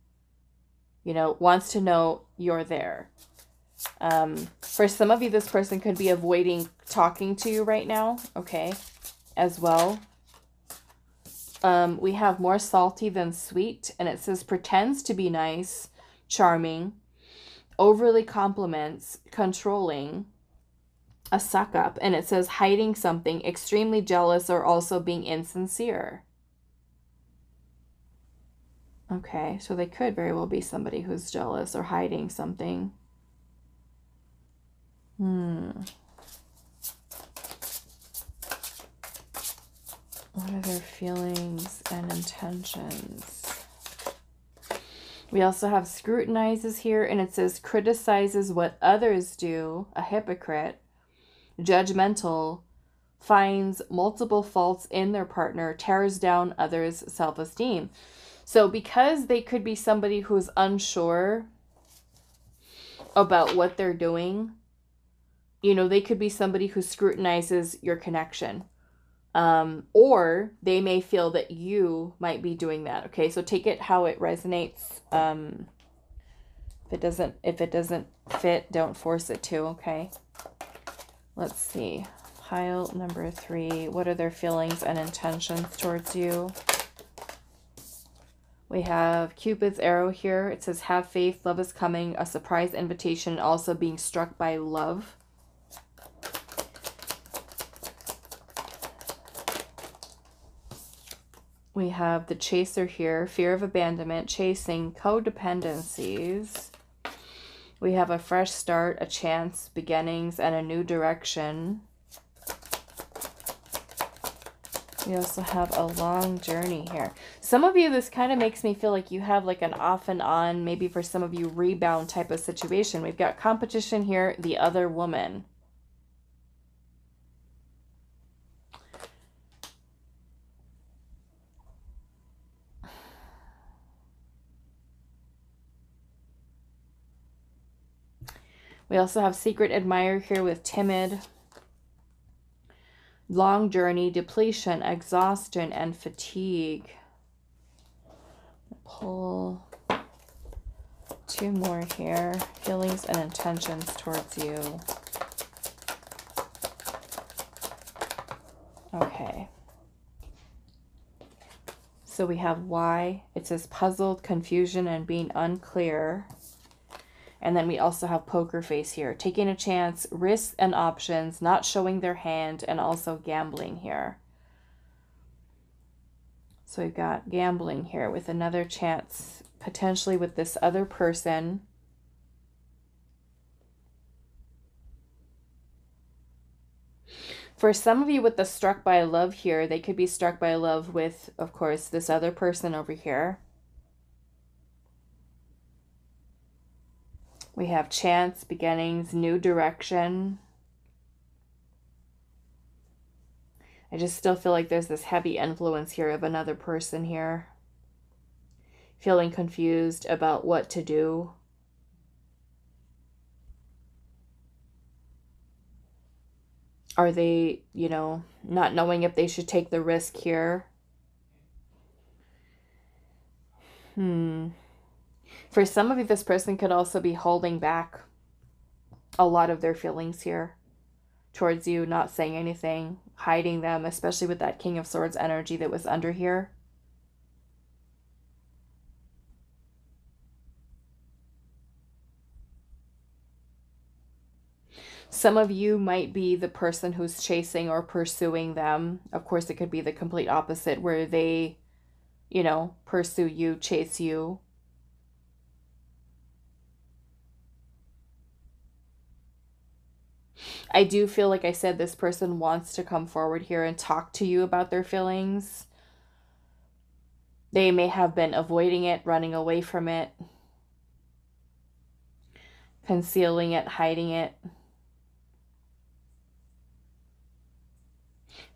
You know, wants to know you're there. Um, for some of you, this person could be avoiding talking to you right now. Okay, as well. Um, we have more salty than sweet, and it says pretends to be nice, charming, overly compliments, controlling, a suck up, and it says hiding something, extremely jealous, or also being insincere. Okay, so they could very well be somebody who's jealous or hiding something. Hmm. What are their feelings and intentions? We also have scrutinizes here, and it says criticizes what others do, a hypocrite, judgmental, finds multiple faults in their partner, tears down others' self esteem. So, because they could be somebody who's unsure about what they're doing, you know, they could be somebody who scrutinizes your connection. Um, or they may feel that you might be doing that okay? So take it how it resonates. Um, if it doesn't if it doesn't fit don't force it to okay let's see pile number three what are their feelings and intentions towards you we have Cupid's arrow here. It says, Have faith, love is coming, a surprise invitation, also being struck by love. We have the chaser here, fear of abandonment, chasing codependencies, We have a fresh start, a chance, beginnings, and a new direction. We also have a long journey here. Some of you, this kind of makes me feel like you have like an off and on, maybe for some of you, rebound type of situation. We've got competition here, the other woman. We also have secret admirer here with timid, long journey, depletion, exhaustion, and fatigue. Pull two more here. Feelings and intentions towards you. Okay. So we have why. It says puzzled, confusion, and being unclear. And then we also have poker face here, taking a chance, risks and options, not showing their hand, and also gambling here. So we've got gambling here with another chance, potentially with this other person. For some of you with the struck by love here, they could be struck by love with, of course, this other person over here. We have chance, beginnings, new direction. I just still feel like there's this heavy influence here of another person here. Feeling confused about what to do. Are they, you know, not knowing if they should take the risk here? Hmm. For some of you, this person could also be holding back a lot of their feelings here towards you, not saying anything, hiding them, especially with that King of Swords energy that was under here. Some of you might be the person who's chasing or pursuing them. Of course, it could be the complete opposite where they, you know, pursue you, chase you. I do feel like I said this person wants to come forward here and talk to you about their feelings. They may have been avoiding it, running away from it, concealing it, hiding it.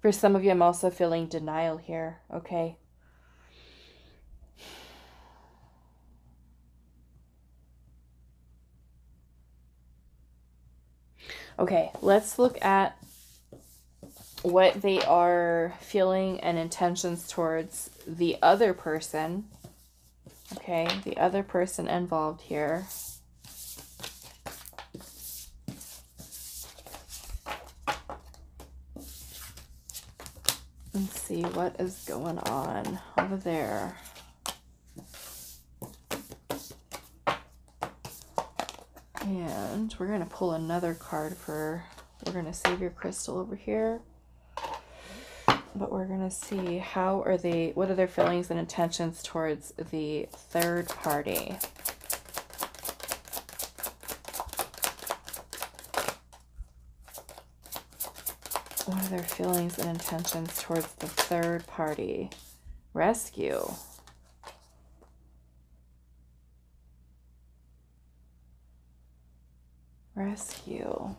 For some of you, I'm also feeling denial here, okay? Okay, let's look at what they are feeling and intentions towards the other person. Okay, the other person involved here. Let's see what is going on over there. And we're going to pull another card for, we're going to save your crystal over here. But we're going to see how are they, what are their feelings and intentions towards the third party. What are their feelings and intentions towards the third party? Rescue. Rescue.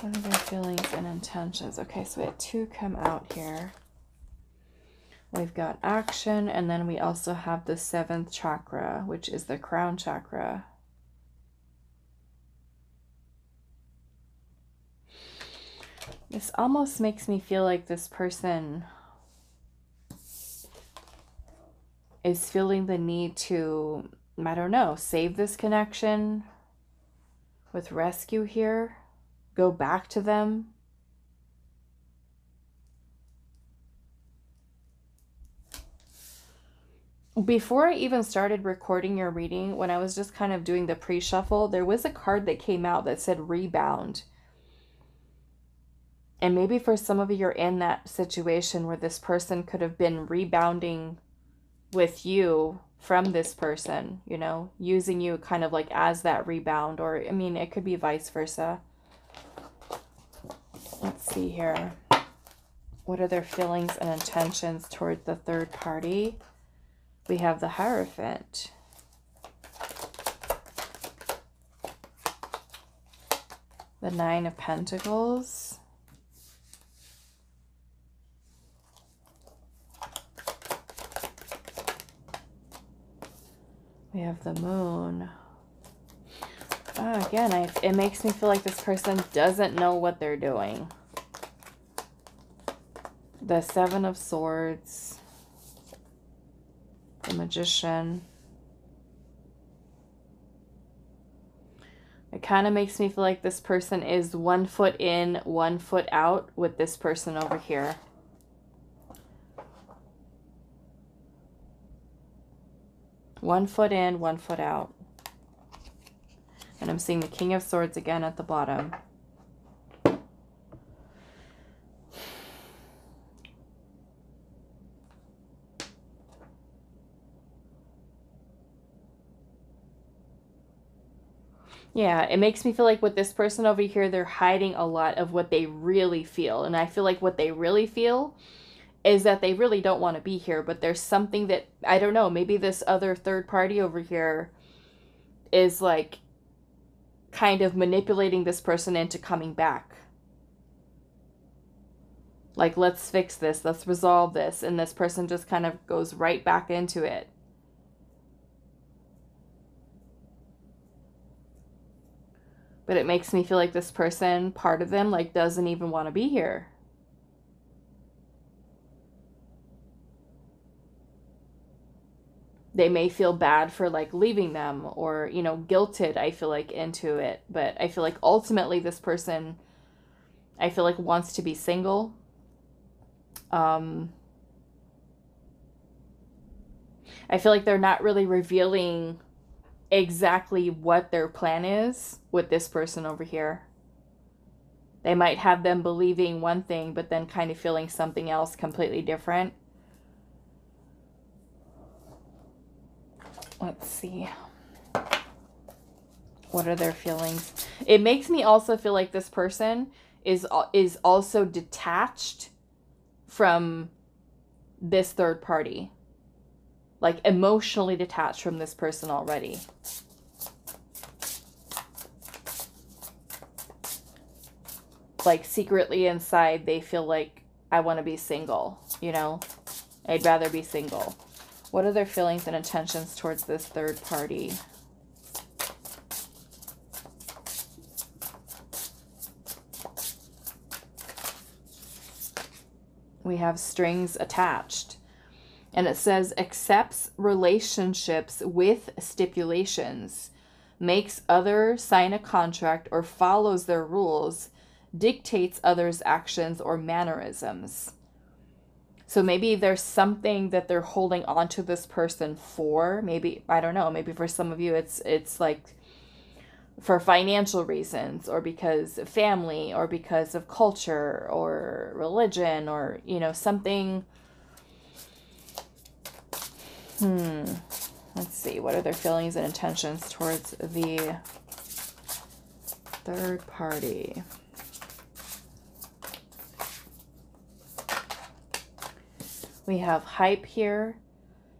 What are their feelings and intentions? Okay, so we had two come out here. We've got action, and then we also have the seventh chakra, which is the crown chakra. This almost makes me feel like this person is feeling the need to, I don't know, save this connection with rescue here, go back to them. Before I even started recording your reading, when I was just kind of doing the pre shuffle, there was a card that came out that said rebound. And maybe for some of you, you're in that situation where this person could have been rebounding with you from this person, you know, using you kind of like as that rebound, or I mean, it could be vice versa. Let's see here. What are their feelings and intentions toward the third party? We have the Hierophant. The Nine of Pentacles. We have the moon. Oh, again, I, it makes me feel like this person doesn't know what they're doing. The Seven of Swords. The Magician. It kind of makes me feel like this person is one foot in, one foot out with this person over here. One foot in, one foot out. And I'm seeing the King of Swords again at the bottom. Yeah, it makes me feel like with this person over here, they're hiding a lot of what they really feel. And I feel like what they really feel is that they really don't want to be here, but there's something that I don't know, maybe this other third party over here is like kind of manipulating this person into coming back. Like, let's fix this, let's resolve this, and this person just kind of goes right back into it. But it makes me feel like this person, part of them, like, doesn't even want to be here. They may feel bad for like leaving them or you know guilted i feel like into it. But i feel like ultimately this person i feel like wants to be single. Um i feel like they're not really revealing exactly what their plan is with this person over here. They might have them believing one thing but then kind of feeling something else completely different let's see. What are their feelings? It makes me also feel like this person is is also detached from this third party. Like emotionally detached from this person already. Like secretly inside they feel like I want to be single, you know? I'd rather be single. What are their feelings and intentions towards this third party? We have strings attached. And it says accepts relationships with stipulations, makes other sign a contract or follows their rules, dictates others' actions or mannerisms. So maybe there's something that they're holding on to this person for. Maybe I don't know, maybe for some of you it's it's like for financial reasons or because of family or because of culture or religion or you know something hmm let's see what are their feelings and intentions towards the third party We have hype here.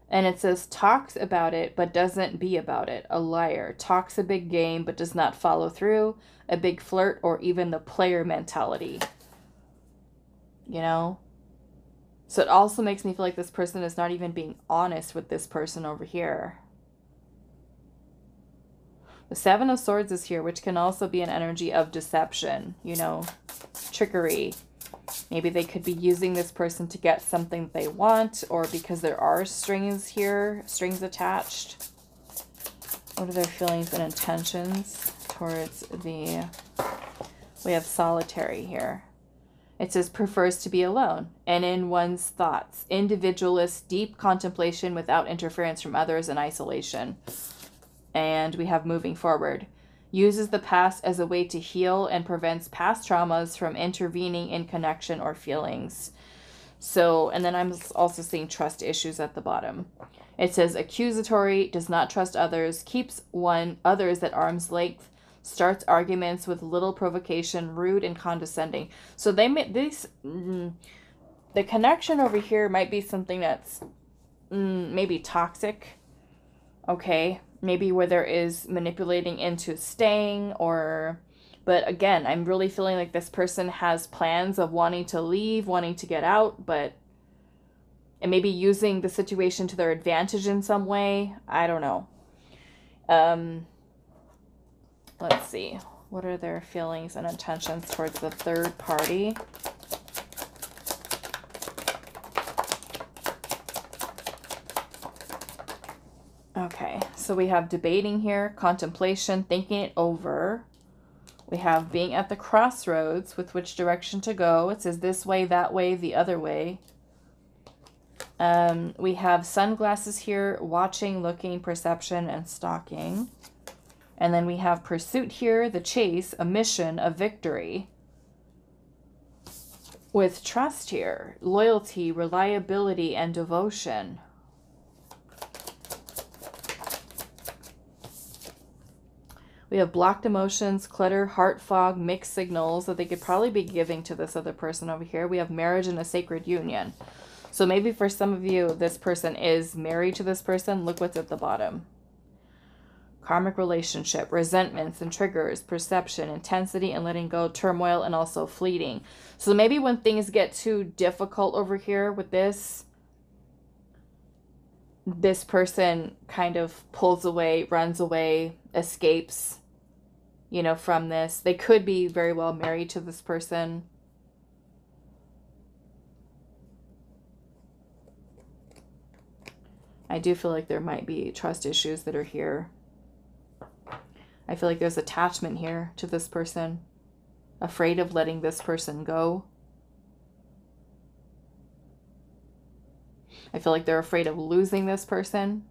And it says talks about it but doesn't be about it. A liar. Talks a big game but does not follow through. A big flirt or even the player mentality. You know? So it also makes me feel like this person is not even being honest with this person over here. The Seven of Swords is here, which can also be an energy of deception, you know, trickery, Maybe they could be using this person to get something they want or because there are strings here, strings attached. What are their feelings and intentions towards the... We have solitary here. It says prefers to be alone and in one's thoughts. Individualist, deep contemplation without interference from others and isolation. And we have moving forward uses the past as a way to heal and prevents past traumas from intervening in connection or feelings. So, and then I'm also seeing trust issues at the bottom. It says accusatory, does not trust others, keeps one others at arm's length, starts arguments with little provocation, rude and condescending. So they may this mm, the connection over here might be something that's mm, maybe toxic. Okay, maybe where there is manipulating into staying or but again, I'm really feeling like this person has plans of wanting to leave, wanting to get out, but and maybe using the situation to their advantage in some way. I don't know. Um, let's see. What are their feelings and intentions towards the third party? Okay, so we have debating here, contemplation, thinking it over. We have being at the crossroads with which direction to go. It says this way, that way, the other way. Um, we have sunglasses here, watching, looking, perception, and stalking. And then we have pursuit here, the chase, a mission, a victory. With trust here, loyalty, reliability, and devotion. We have blocked emotions, clutter, heart fog, mixed signals that they could probably be giving to this other person over here. We have marriage and a sacred union. So maybe for some of you, this person is married to this person. Look what's at the bottom. Karmic relationship, resentments and triggers, perception, intensity and letting go, turmoil, and also fleeting. So maybe when things get too difficult over here with this, this person kind of pulls away, runs away, escapes, you know, from this. They could be very well married to this person. I do feel like there might be trust issues that are here. I feel like there's attachment here to this person, afraid of letting this person go. I feel like they're afraid of losing this person.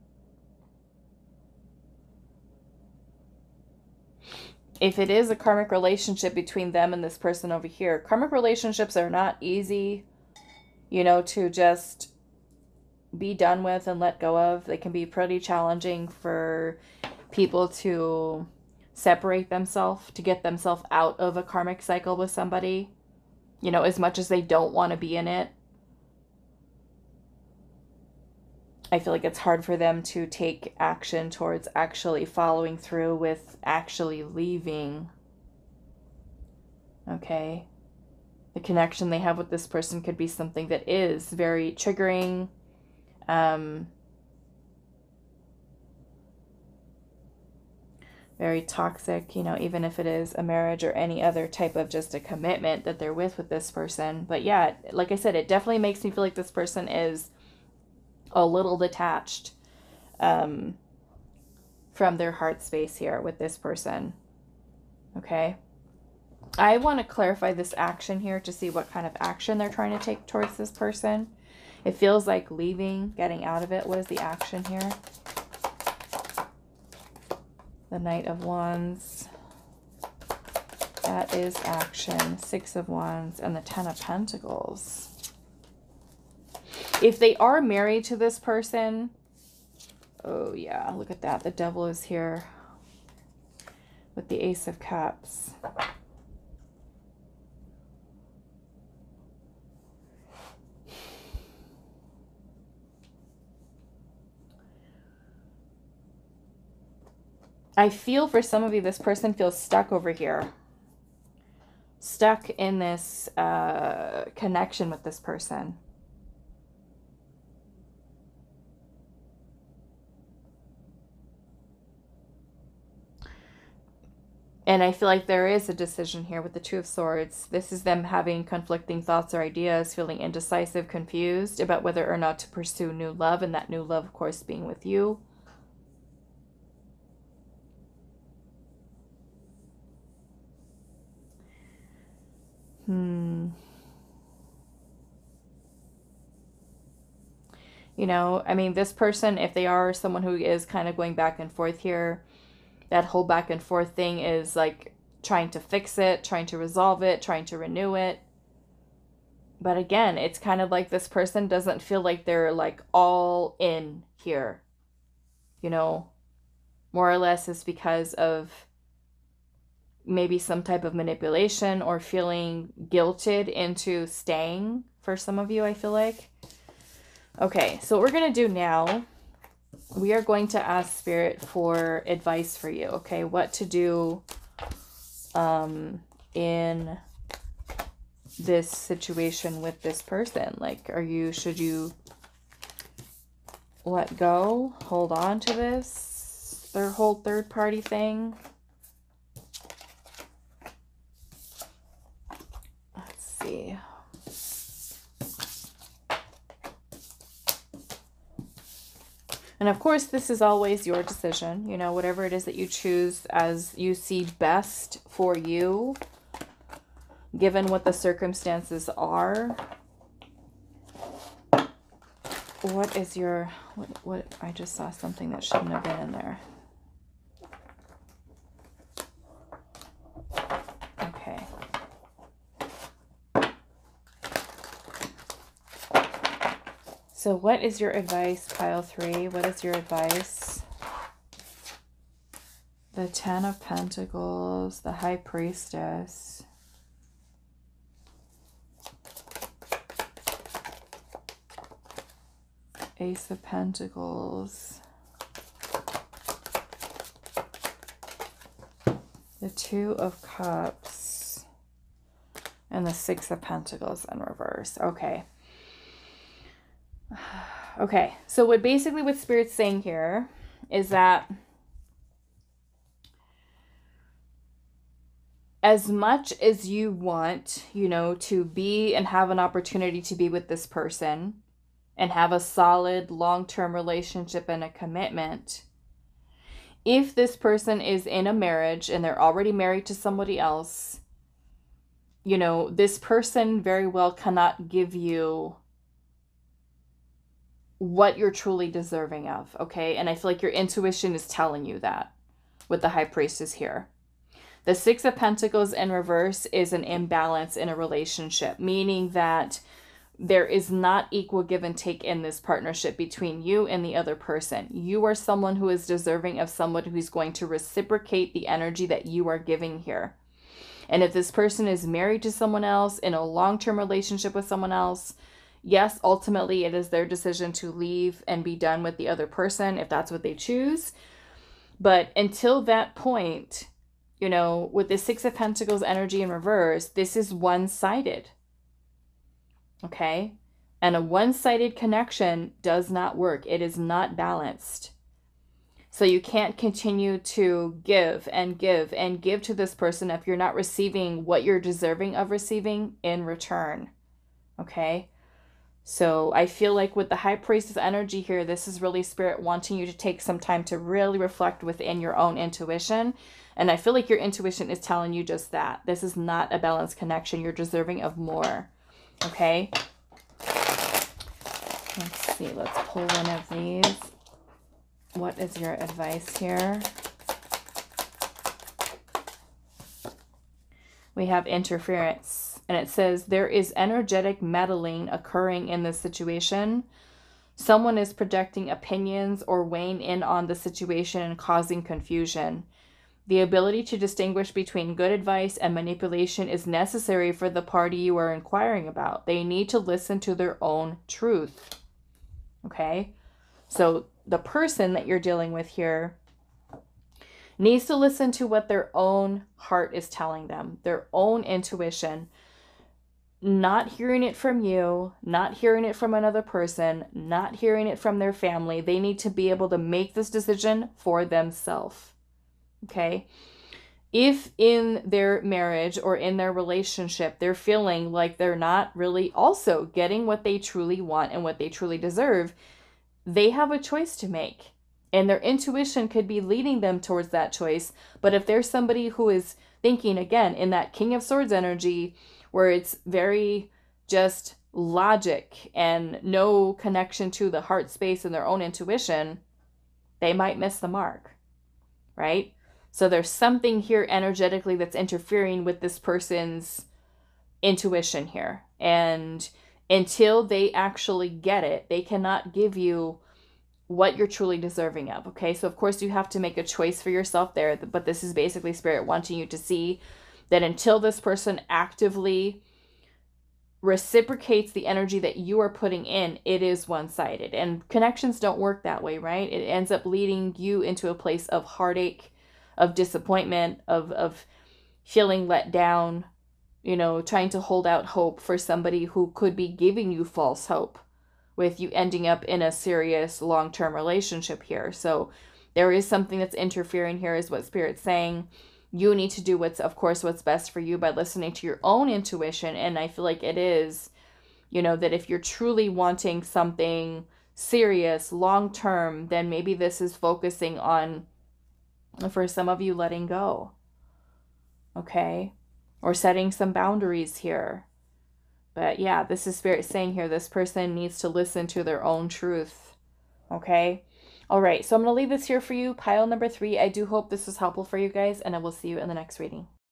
If it is a karmic relationship between them and this person over here, karmic relationships are not easy, you know, to just be done with and let go of. They can be pretty challenging for people to separate themselves, to get themselves out of a karmic cycle with somebody, you know, as much as they don't want to be in it. I feel like it's hard for them to take action towards actually following through with actually leaving. Okay. The connection they have with this person could be something that is very triggering, um, very toxic, you know, even if it is a marriage or any other type of just a commitment that they're with with this person. But yeah, like I said, it definitely makes me feel like this person is a little detached um, from their heart space here with this person. Okay. I want to clarify this action here to see what kind of action they're trying to take towards this person. It feels like leaving, getting out of it. What is the action here? The Knight of Wands. That is action. Six of Wands and the Ten of Pentacles. If they are married to this person, oh yeah, look at that. The devil is here with the Ace of Cups. I feel for some of you, this person feels stuck over here. Stuck in this uh, connection with this person. And I feel like there is a decision here with the Two of Swords. This is them having conflicting thoughts or ideas, feeling indecisive, confused about whether or not to pursue new love, and that new love, of course, being with you. Hmm. You know, I mean, this person, if they are someone who is kind of going back and forth here, that whole back and forth thing is like trying to fix it, trying to resolve it, trying to renew it. but again, it's kind of like this person doesn't feel like they're like all in here. You know, more or less is because of maybe some type of manipulation or feeling guilted into staying for some of you, I feel like. Okay, so what we're going to do now, we are going to ask Spirit for advice for you, okay? What to do um, in this situation with this person? Like, are you, should you let go, hold on to this, their whole third party thing? Let's see. And of course, this is always your decision, you know, whatever it is that you choose as you see best for you given what the circumstances are. What is your, what, what, I just saw something that shouldn't have been in there. Okay. So what is your advice, pile three? What is your advice? The Ten of Pentacles, the High Priestess. Ace of Pentacles. The Two of Cups. And the Six of Pentacles in reverse. Okay. Okay, so what basically what Spirit's saying here is that as much as you want, you know, to be and have an opportunity to be with this person, and have a solid long term relationship and a commitment, if this person is in a marriage and they're already married to somebody else, you know, this person very well cannot give you what you're truly deserving of, okay? And I feel like your intuition is telling you that with the high priestess here. The Six of Pentacles in reverse is an imbalance in a relationship, meaning that there is not equal give and take in this partnership between you and the other person. You are someone who is deserving of someone who's going to reciprocate the energy that you are giving here. And if this person is married to someone else in a long term relationship with someone else, yes, ultimately it is their decision to leave and be done with the other person if that's what they choose. But until that point, you know, with the Six of Pentacles energy in reverse, this is one sided Okay? And a one sided connection does not work, it is not balanced. So you can't continue to give and give and give to this person if you're not receiving what you're deserving of receiving in return. Okay? So I feel like with the high priestess energy here, this is really spirit wanting you to take some time to really reflect within your own intuition. And I feel like your intuition is telling you just that. This is not a balanced connection. You're deserving of more. Okay. Let's see. Let's pull one of these. What is your advice here? We have interference. And it says there is energetic meddling occurring in this situation. Someone is projecting opinions or weighing in on the situation and causing confusion. The ability to distinguish between good advice and manipulation is necessary for the party you are inquiring about. They need to listen to their own truth. Okay? So the person that you're dealing with here needs to listen to what their own heart is telling them, their own intuition. Not hearing it from you, not hearing it from another person, not hearing it from their family. They need to be able to make this decision for themselves. Okay. If in their marriage or in their relationship they're feeling like they're not really also getting what they truly want and what they truly deserve, they have a choice to make. And their intuition could be leading them towards that choice. But if there's somebody who is thinking again in that King of Swords energy, where it's very just logic and no connection to the heart space and their own intuition, they might miss the mark, right? So there's something here energetically that's interfering with this person's intuition here. And until they actually get it, they cannot give you what you're truly deserving of. Okay. So, of course, you have to make a choice for yourself there. But this is basically spirit wanting you to see that until this person actively reciprocates the energy that you are putting in, it is one sided. And connections don't work that way, right? It ends up leading you into a place of heartache, of disappointment, of, of feeling let down, you know, trying to hold out hope for somebody who could be giving you false hope with you ending up in a serious long term relationship here. So there is something that's interfering here, is what Spirit's saying. You need to do what's, of course, what's best for you by listening to your own intuition. And I feel like it is, you know, that if you're truly wanting something serious, long term, then maybe this is focusing on, for some of you, letting go. Okay? Or setting some boundaries here but yeah, this is Spirit saying here this person needs to listen to their own truth. Okay? All right, so I'm going to leave this here for you. Pile number three. I do hope this was helpful for you guys, and I will see you in the next reading.